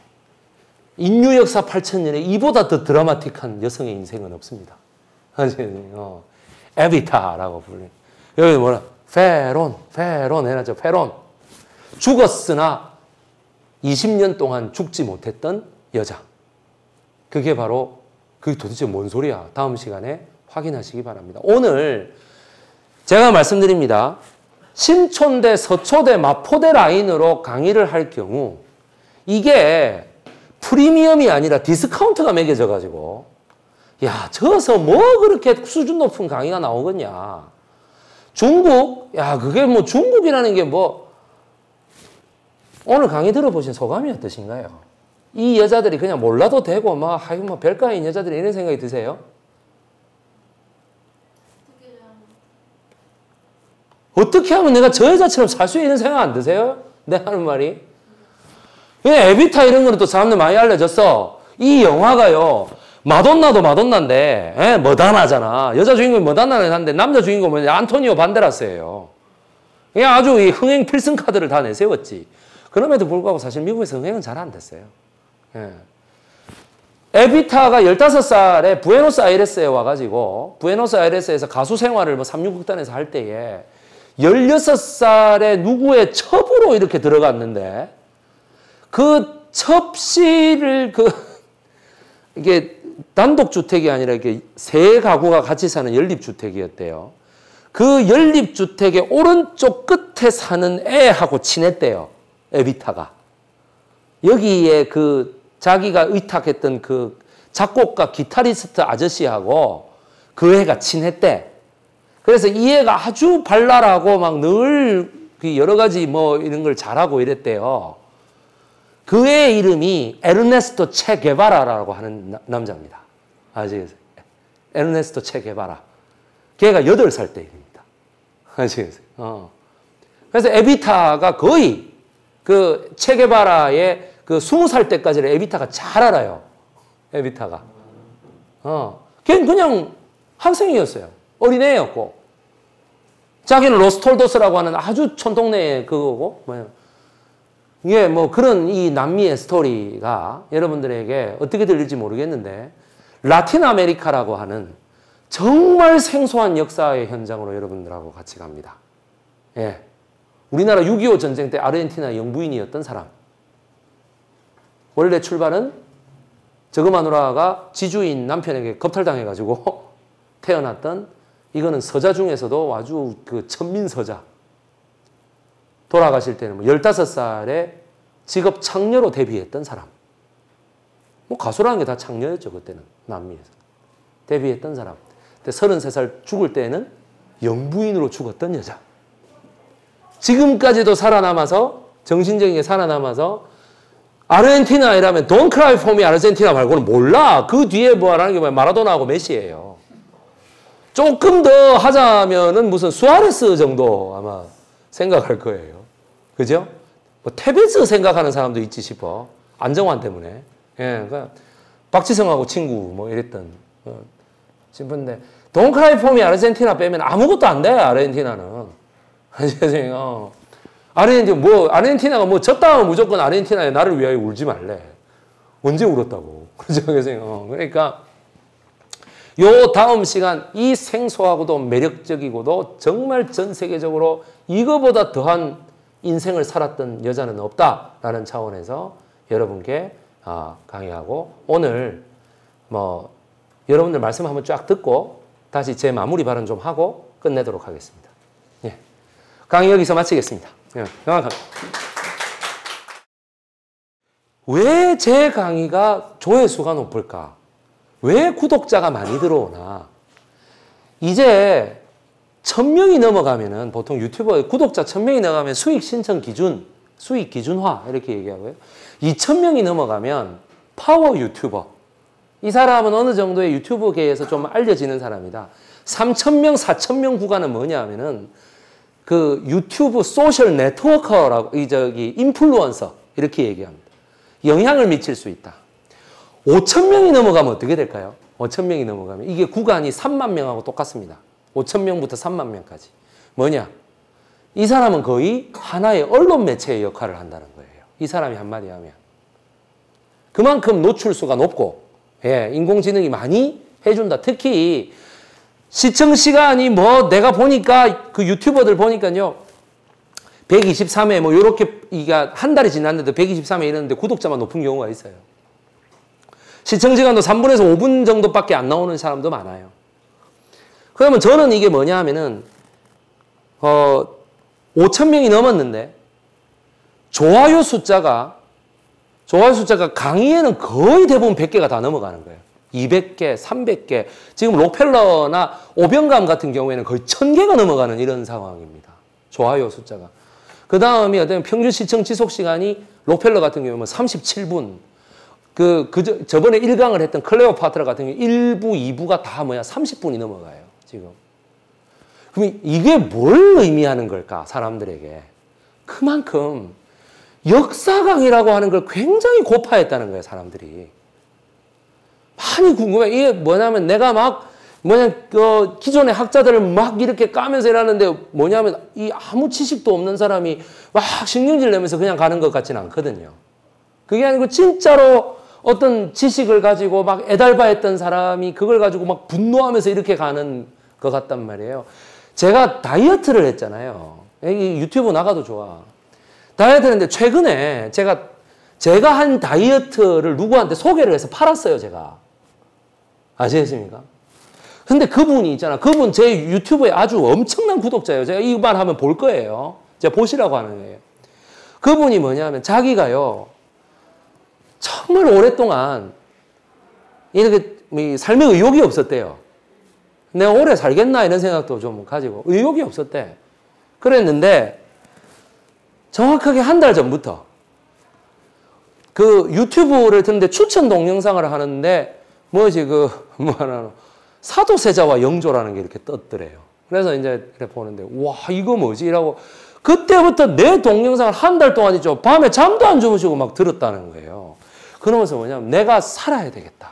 인류 역사 8천년에 이보다 더 드라마틱한 여성의 인생은 없습니다. 어, 에비타라고 불리 여기 뭐라? 페론, 페론 해놨죠. 페론. 죽었으나 20년 동안 죽지 못했던 여자. 그게 바로 그게 도대체 뭔 소리야? 다음 시간에 확인하시기 바랍니다. 오늘 제가 말씀드립니다. 신촌대, 서초대, 마포대 라인으로 강의를 할 경우 이게 프리미엄이 아니라 디스카운트가 매겨져 가지고 야, 저서 뭐 그렇게 수준 높은 강의가 나오겠냐. 중국? 야, 그게 뭐 중국이라는 게 뭐 오늘 강의 들어보신 소감이 어떠신가요? 이 여자들이 그냥 몰라도 되고 막 하여 뭐 별가인 여자들이 이런 생각이 드세요? 어떻게 하면 내가 저 여자처럼 살 수 있는 생각 안 드세요? 내 하는 말이. 에비타 이런 거는 또 사람들 많이 알려졌어. 이 영화가요. 마돈나도 마돈나인데, 에? 머다나잖아. 여자 주인공이 머다나는 한데, 남자 주인공은 안토니오 반데라스예요. 그냥 아주 이 흥행 필승 카드를 다 내세웠지. 그럼에도 불구하고 사실 미국에서 흥행은 잘 안 됐어요. 예. 에비타가 15살에 부에노스아이레스에 와가지고, 부에노스아이레스에서 가수 생활을 뭐 36극단에서 할 때에, 16살에 누구의 첩으로 이렇게 들어갔는데 그 첩씨를 그 이게 단독 주택이 아니라 이렇게 세 가구가 같이 사는 연립 주택이었대요. 그 연립 주택의 오른쪽 끝에 사는 애하고 친했대요. 에비타가. 여기에 그 자기가 의탁했던 그 작곡가 기타리스트 아저씨하고 그 애가 친했대. 그래서 이 애가 아주 발랄하고 막늘그 여러 가지 뭐 이런 걸 잘하고 이랬대요. 그의 이름이 에르네스토 체 게바라라고 하는 남자입니다. 아시겠어요? 에르네스토 체 게바라. 걔가 8살 때 일입니다. 아시겠어요? 어. 그래서 에비타가 거의 그 체게바라의 그 20살 때까지를 에비타가 잘 알아요. 에비타가. 어. 걔는 그냥 학생이었어요. 어린애였고. 자기는 로스톨도스라고 하는 아주 촌동네의 그거고, 뭐예요. 이게 뭐 그런 이 남미의 스토리가 여러분들에게 어떻게 들릴지 모르겠는데, 라틴 아메리카라고 하는 정말 생소한 역사의 현장으로 여러분들하고 같이 갑니다. 예. 우리나라 6.25 전쟁 때 아르헨티나 영부인이었던 사람. 원래 출발은 저그 마누라가 지주인 남편에게 겁탈당해가지고 태어났던 이거는 서자 중에서도 아주 그 천민 서자. 돌아가실 때는 뭐 15살에 직업 창녀로 데뷔했던 사람. 뭐 가수라는 게 다 창녀였죠, 그때는. 남미에서. 데뷔했던 사람. 근데 33살 죽을 때는 영부인으로 죽었던 여자. 지금까지도 살아남아서 정신적인 게 살아남아서 아르헨티나 이라면 Don't cry for me 아르헨티나 말고는 몰라. 그 뒤에 뭐 하라는 게 마라도나하고 메시예요. 조금 더 하자면은 무슨 수아레스 정도 아마 생각할 거예요. 그죠? 뭐 테베스 생각하는 사람도 있지 싶어. 안정환 때문에. 예, 그러니까 박지성하고 친구 뭐 이랬던 어, cry for me 아르헨티나 빼면 아무것도 안 돼. 아르헨티나는. 아시겠어요? 어. 아르헨티나, 뭐, 아르헨티나가 뭐 졌다 하면 무조건 아르헨티나에 나를 위하여 울지 말래. 언제 울었다고. 그죠? 어. 그러니까, 요 다음 시간, 이 생소하고도 매력적이고도 정말 전 세계적으로 이거보다 더한 인생을 살았던 여자는 없다라는 차원에서 여러분께 아, 강의하고 오늘 뭐 여러분들 말씀 한번 쫙 듣고 다시 제 마무리 발언 좀 하고 끝내도록 하겠습니다. 강의 여기서 마치겠습니다. 예. 왜 제 강의가 조회수가 높을까? 왜 구독자가 많이 들어오나? 이제 천명이 넘어가면은 보통 유튜버 구독자 천명이 넘어가면 수익 신청 기준, 수익 기준화 이렇게 얘기하고요. 2천명이 넘어가면 파워 유튜버. 이 사람은 어느 정도의 유튜브계에서 좀 알려지는 사람이다. 3천명, 4천명 구간은 뭐냐 하면은 그 유튜브 social networker라고 이 저기 인플루언서 이렇게 얘기합니다. 영향을 미칠 수 있다. 5천 명이 넘어가면 어떻게 될까요? 5천 명이 넘어가면 이게 구간이 3만 명하고 똑같습니다. 5천 명부터 3만 명까지. 뭐냐? 이 사람은 거의 하나의 언론 매체의 역할을 한다는 거예요. 이 사람이 한마디 하면. 그만큼 노출수가 높고, 예, 인공지능이 많이 해준다. 특히 시청 시간이 뭐 내가 보니까 그 유튜버들 보니까요. 123회 뭐 요렇게 이게 한 달이 지났는데 123회 이랬는데 구독자만 높은 경우가 있어요. 시청 시간도 3분에서 5분 정도밖에 안 나오는 사람도 많아요. 그러면 저는 이게 뭐냐 하면은 어 5천 명이 넘었는데 좋아요 숫자가 좋아요 숫자가 강의에는 거의 대부분 100개가 다 넘어가는 거예요. 200개, 300개, 지금 록펠러나 오병감 같은 경우에는 거의 1000개가 넘어가는 이런 상황입니다. 좋아요 숫자가. 그 다음이 어떤 평균 시청 지속 시간이 록펠러 같은 경우는 37분. 그, 그, 저번에 1강을 했던 클레오파트라 같은 경우 1부, 2부가 다 뭐야? 30분이 넘어가요, 지금. 그럼 이게 뭘 의미하는 걸까, 사람들에게? 그만큼 역사 강의라고 하는 걸 굉장히 고파했다는 거예요, 사람들이. 많이 궁금해. 이게 뭐냐면 내가 막 뭐냐 그 기존의 학자들을 막 이렇게 까면서 일하는데 뭐냐면 이 아무 지식도 없는 사람이 막 신경질 내면서 그냥 가는 것 같지는 않거든요. 그게 아니고 진짜로 어떤 지식을 가지고 막 애달바했던 사람이 그걸 가지고 막 분노하면서 이렇게 가는 것 같단 말이에요. 제가 다이어트를 했잖아요. 이 유튜브 나가도 좋아. 다이어트 했는데 최근에 제가 제가 한 다이어트를 누구한테 소개를 해서 팔았어요, 제가. 아시겠습니까? 근데 그분이 있잖아. 그분 제 유튜브에 아주 엄청난 구독자예요. 제가 이 말 하면 볼 거예요. 제가 보시라고 하는 거예요. 그분이 뭐냐면 자기가요. 정말 오랫동안 이렇게 삶에 의욕이 없었대요. 내가 오래 살겠나 이런 생각도 좀 가지고 의욕이 없었대. 그랬는데 정확하게 한 달 전부터 그 유튜브를 듣는데 추천 동영상을 하는데 뭐지 그 뭐 하나 사도세자와 영조라는 게 이렇게 떴더래요. 그래서 이제 보는데 와 이거 뭐지? 이라고 그때부터 내 동영상을 한 달 동안 있죠. 밤에 잠도 안 주무시고 막 들었다는 거예요. 그러면서 뭐냐면 내가 살아야 되겠다.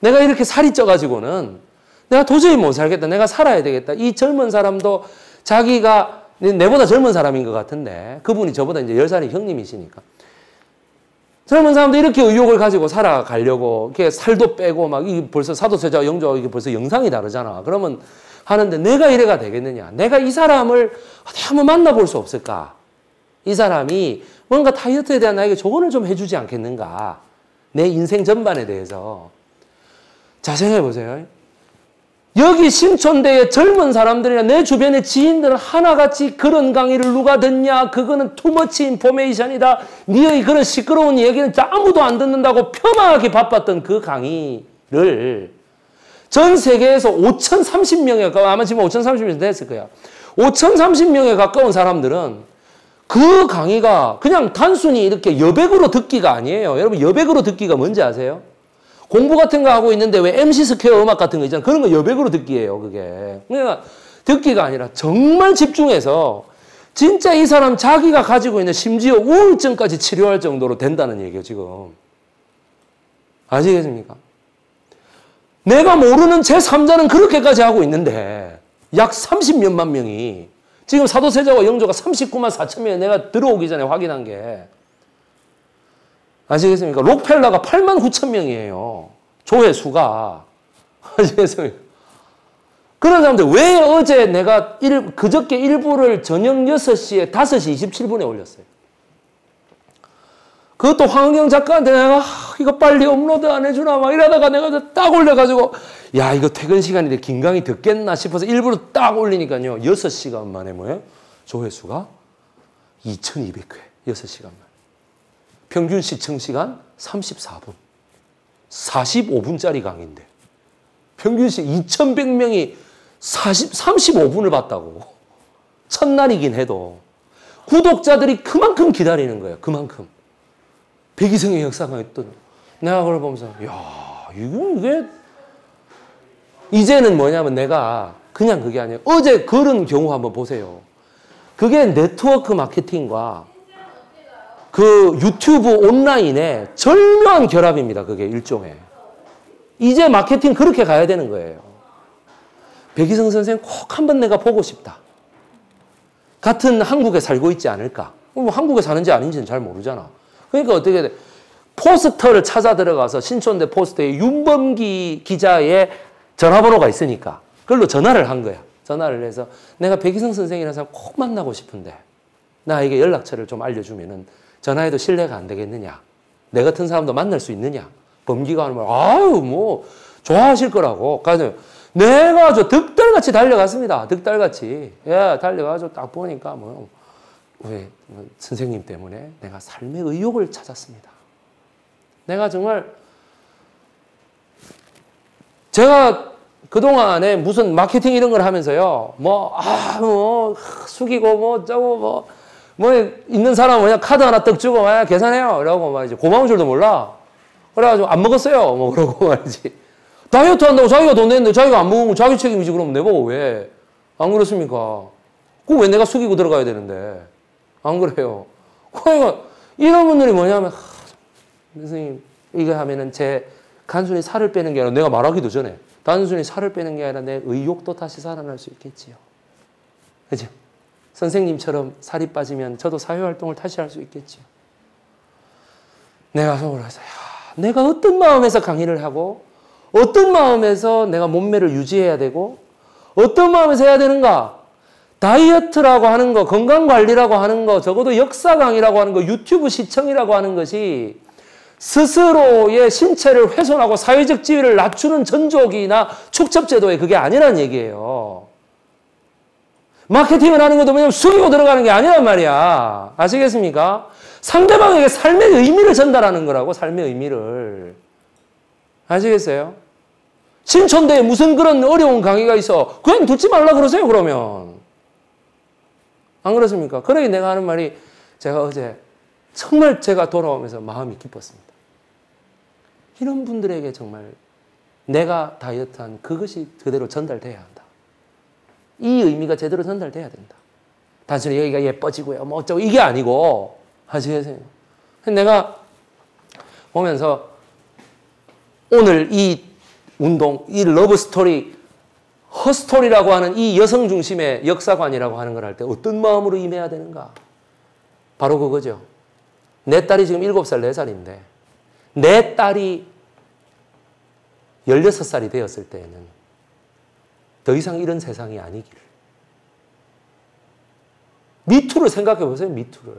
내가 이렇게 살이 쪄가지고는 내가 도저히 못 살겠다. 내가 살아야 되겠다. 이 젊은 사람도 자기가 내보다 젊은 사람인 것 같은데 그분이 저보다 이제 10살이 형님이시니까 젊은 사람도 이렇게 의욕을 가지고 살아가려고 이렇게 살도 빼고 막 이게 벌써 사도세자 영조 이게 벌써 영상이 다르잖아. 그러면 하는데 내가 이래가 되겠느냐? 내가 이 사람을 어디 한번 만나볼 수 없을까? 이 사람이 뭔가 다이어트에 대한 나에게 조언을 좀 해주지 않겠는가? 내 인생 전반에 대해서. 자, 생각해 보세요. 여기 신촌대의 젊은 사람들이나 내 주변의 지인들은 하나같이 그런 강의를 누가 듣냐? 그거는 투머치 인포메이션이다. 니의 그런 시끄러운 얘기는 아무도 안 듣는다고 폄하하기 바빴던 그 강의를 전 세계에서 5,030명에 가까운, 아마 지금 5,030명 됐을 거야. 5,030명에 가까운 사람들은 그 강의가 그냥 단순히 이렇게 여백으로 듣기가 아니에요. 여러분, 여백으로 듣기가 뭔지 아세요? 공부 같은 거 하고 있는데 왜 MC 스퀘어 음악 같은 거 있잖아요. 그런 거 여백으로 듣기예요, 그게. 그러니까 듣기가 아니라 정말 집중해서 진짜 이 사람 자기가 가지고 있는 심지어 우울증까지 치료할 정도로 된다는 얘기예요, 지금. 아시겠습니까? 내가 모르는 제3자는 그렇게까지 하고 있는데 약 30몇만 명이 지금 사도세자와 영조가 39만 4천 명에 내가 들어오기 전에 확인한 게 아시겠습니까? 록펠러가 8만 9천 명이에요. 조회수가. 아시겠습니까? 그런 사람들 왜 어제 내가 일, 그저께 일부를 저녁 6시에 5시 27분에 올렸어요. 그것도 황은경 작가한테 내가 아, 이거 빨리 업로드 안 해주나 막 이러다가 내가 딱 올려가지고 야 이거 퇴근 시간인데 김강이 듣겠나 싶어서 일부러 딱 올리니까요. 6시간 만에 뭐예요? 조회수가 2200회 6시간 만 평균 시청 시간 34분. 45분짜리 강의인데. 평균 시 2,100명이 40, 35분을 봤다고. 첫날이긴 해도. 구독자들이 그만큼 기다리는 거예요. 그만큼. 백이성의 역사가 있던. 내가 그걸 보면서, 야 이거, 이게. 이제는 뭐냐면 내가 그냥 그게 아니에요. 어제 그런 경우 한번 보세요. 그게 네트워크 마케팅과 그 유튜브 온라인의 절묘한 결합입니다. 그게 일종의. 이제 마케팅 그렇게 가야 되는 거예요. 백이성 선생 꼭 한 번 내가 보고 싶다. 같은 한국에 살고 있지 않을까? 뭐 한국에 사는지 아닌지는 잘 모르잖아. 그러니까 어떻게 돼? 포스터를 찾아 들어가서 신촌대 포스터에 윤범기 기자의 전화번호가 있으니까 그걸로 전화를 한 거야. 전화를 해서 내가 백이성 선생이라는 사람 꼭 만나고 싶은데 나에게 연락처를 좀 알려주면은 전화해도 신뢰가 안 되겠느냐? 내 같은 사람도 만날 수 있느냐? 범기가 하는 말, 아유, 뭐, 좋아하실 거라고. 그래서 내가 저 득달같이 달려갔습니다. 득달같이. 예, 달려가지고 딱 보니까 뭐, 왜, 뭐 선생님 때문에 내가 삶의 의욕을 찾았습니다. 내가 정말, 제가 그동안에 무슨 마케팅 이런 걸 하면서요, 뭐, 아, 뭐, 숙이고, 뭐, 저거, 뭐, 뭐 있는 사람 그냥 카드 하나 떡 주고 막 계산해요. 이러고 말이지. 고마운 줄도 몰라. 그래가지고 안 먹었어요. 뭐 그러고 말이지. 다이어트 한다고 자기가 돈 냈는데 자기가 안 먹으면 자기 책임이지. 그럼 내보고 왜? 안 그렇습니까? 그거 왜 내가 숙이고 들어가야 되는데? 안 그래요. 그러니까 이런 분들이 뭐냐면, 하, 선생님, 이거 하면은 제 간순히 살을 빼는 게 아니라 내가 말하기도 전에 단순히 살을 빼는 게 아니라 내 의욕도 다시 살아날 수 있겠지요. 그죠? 선생님처럼 살이 빠지면 저도 사회활동을 다시 할 수 있겠죠. 내가 속으로 해서, 야, 내가 어떤 마음에서 강의를 하고, 어떤 마음에서 내가 몸매를 유지해야 되고, 어떤 마음에서 해야 되는가? 다이어트라고 하는 거, 건강관리라고 하는 거, 적어도 역사 강의라고 하는 거, 유튜브 시청이라고 하는 것이 스스로의 신체를 훼손하고 사회적 지위를 낮추는 전족이나 축첩제도의 그게 아니란 얘기예요. 마케팅을 하는 것도 뭐냐면 숙이고 들어가는 게 아니란 말이야. 아시겠습니까? 상대방에게 삶의 의미를 전달하는 거라고, 삶의 의미를. 아시겠어요? 신천대에 무슨 그런 어려운 강의가 있어. 그냥 듣지 말라 그러세요, 그러면. 안 그렇습니까? 그러게 내가 하는 말이 제가 어제 정말 제가 돌아오면서 마음이 기뻤습니다. 이런 분들에게 정말 내가 다이어트한 그것이 그대로 전달돼야 한다. 이 의미가 제대로 전달돼야 된다. 단순히 여기가 예뻐지고요. 뭐 어쩌고 이게 아니고 아시겠어요. 내가 보면서 오늘 이 운동, 이 러브 스토리 herstory라고 하는 이 여성 중심의 역사관이라고 하는 걸 할 때 어떤 마음으로 임해야 되는가? 바로 그거죠. 내 딸이 지금 7살, 4살인데 내 딸이 16살이 되었을 때에는 더 이상 이런 세상이 아니기를. 미투를 생각해 보세요, 미투를.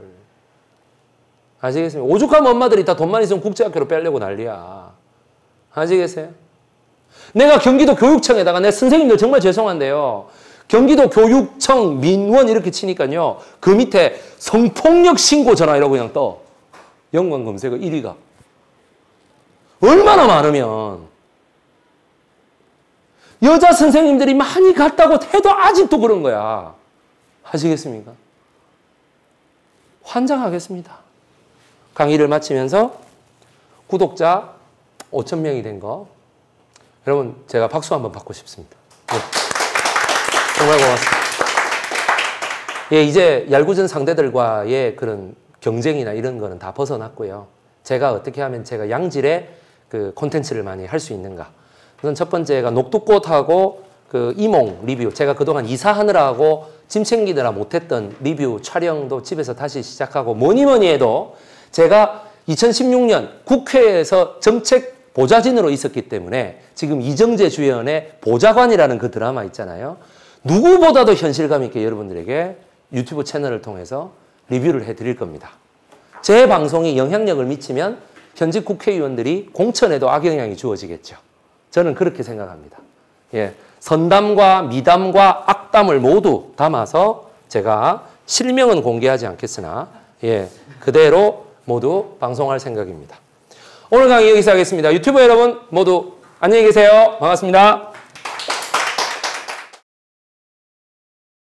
아시겠습니까? 오죽하면 엄마들이 다 돈만 있으면 국제학교로 빼려고 난리야. 아시겠어요? 내가 경기도 교육청에다가 내 선생님들 정말 죄송한데요. 경기도 교육청 민원 이렇게 치니까요. 그 밑에 성폭력 신고 전화 이라고 그냥 떠. 연관 검색어 1위가. 얼마나 많으면 여자 선생님들이 많이 갔다고 해도 아직도 그런 거야. 하시겠습니까? 환장하겠습니다. 강의를 마치면서 구독자 5천 명이 된 거 여러분 제가 박수 한번 받고 싶습니다. 네. 정말 고맙습니다. 예, 이제 얄궂은 상대들과의 그런 경쟁이나 이런 거는 다 벗어났고요. 제가 어떻게 하면 제가 양질의 그 콘텐츠를 많이 할 수 있는가. 우선 첫 번째가 녹두꽃하고 그 이몽 리뷰. 제가 그동안 이사하느라 하고 짐 챙기느라 못했던 리뷰 촬영도 집에서 다시 시작하고 뭐니 뭐니 해도 제가 2016년 국회에서 정책 보좌진으로 있었기 때문에 지금 이정재 주연의 보좌관이라는 그 드라마 있잖아요. 누구보다도 현실감 있게 여러분들에게 유튜브 채널을 통해서 리뷰를 해드릴 겁니다. 제 방송이 영향력을 미치면 현직 국회의원들이 공천에도 악영향이 주어지겠죠. 저는 그렇게 생각합니다. 예, 선담과 미담과 악담을 모두 담아서 제가 실명은 공개하지 않겠으나 예, 그대로 모두 방송할 생각입니다. 오늘 강의 여기서 하겠습니다. 유튜브 여러분 모두 안녕히 계세요. 반갑습니다.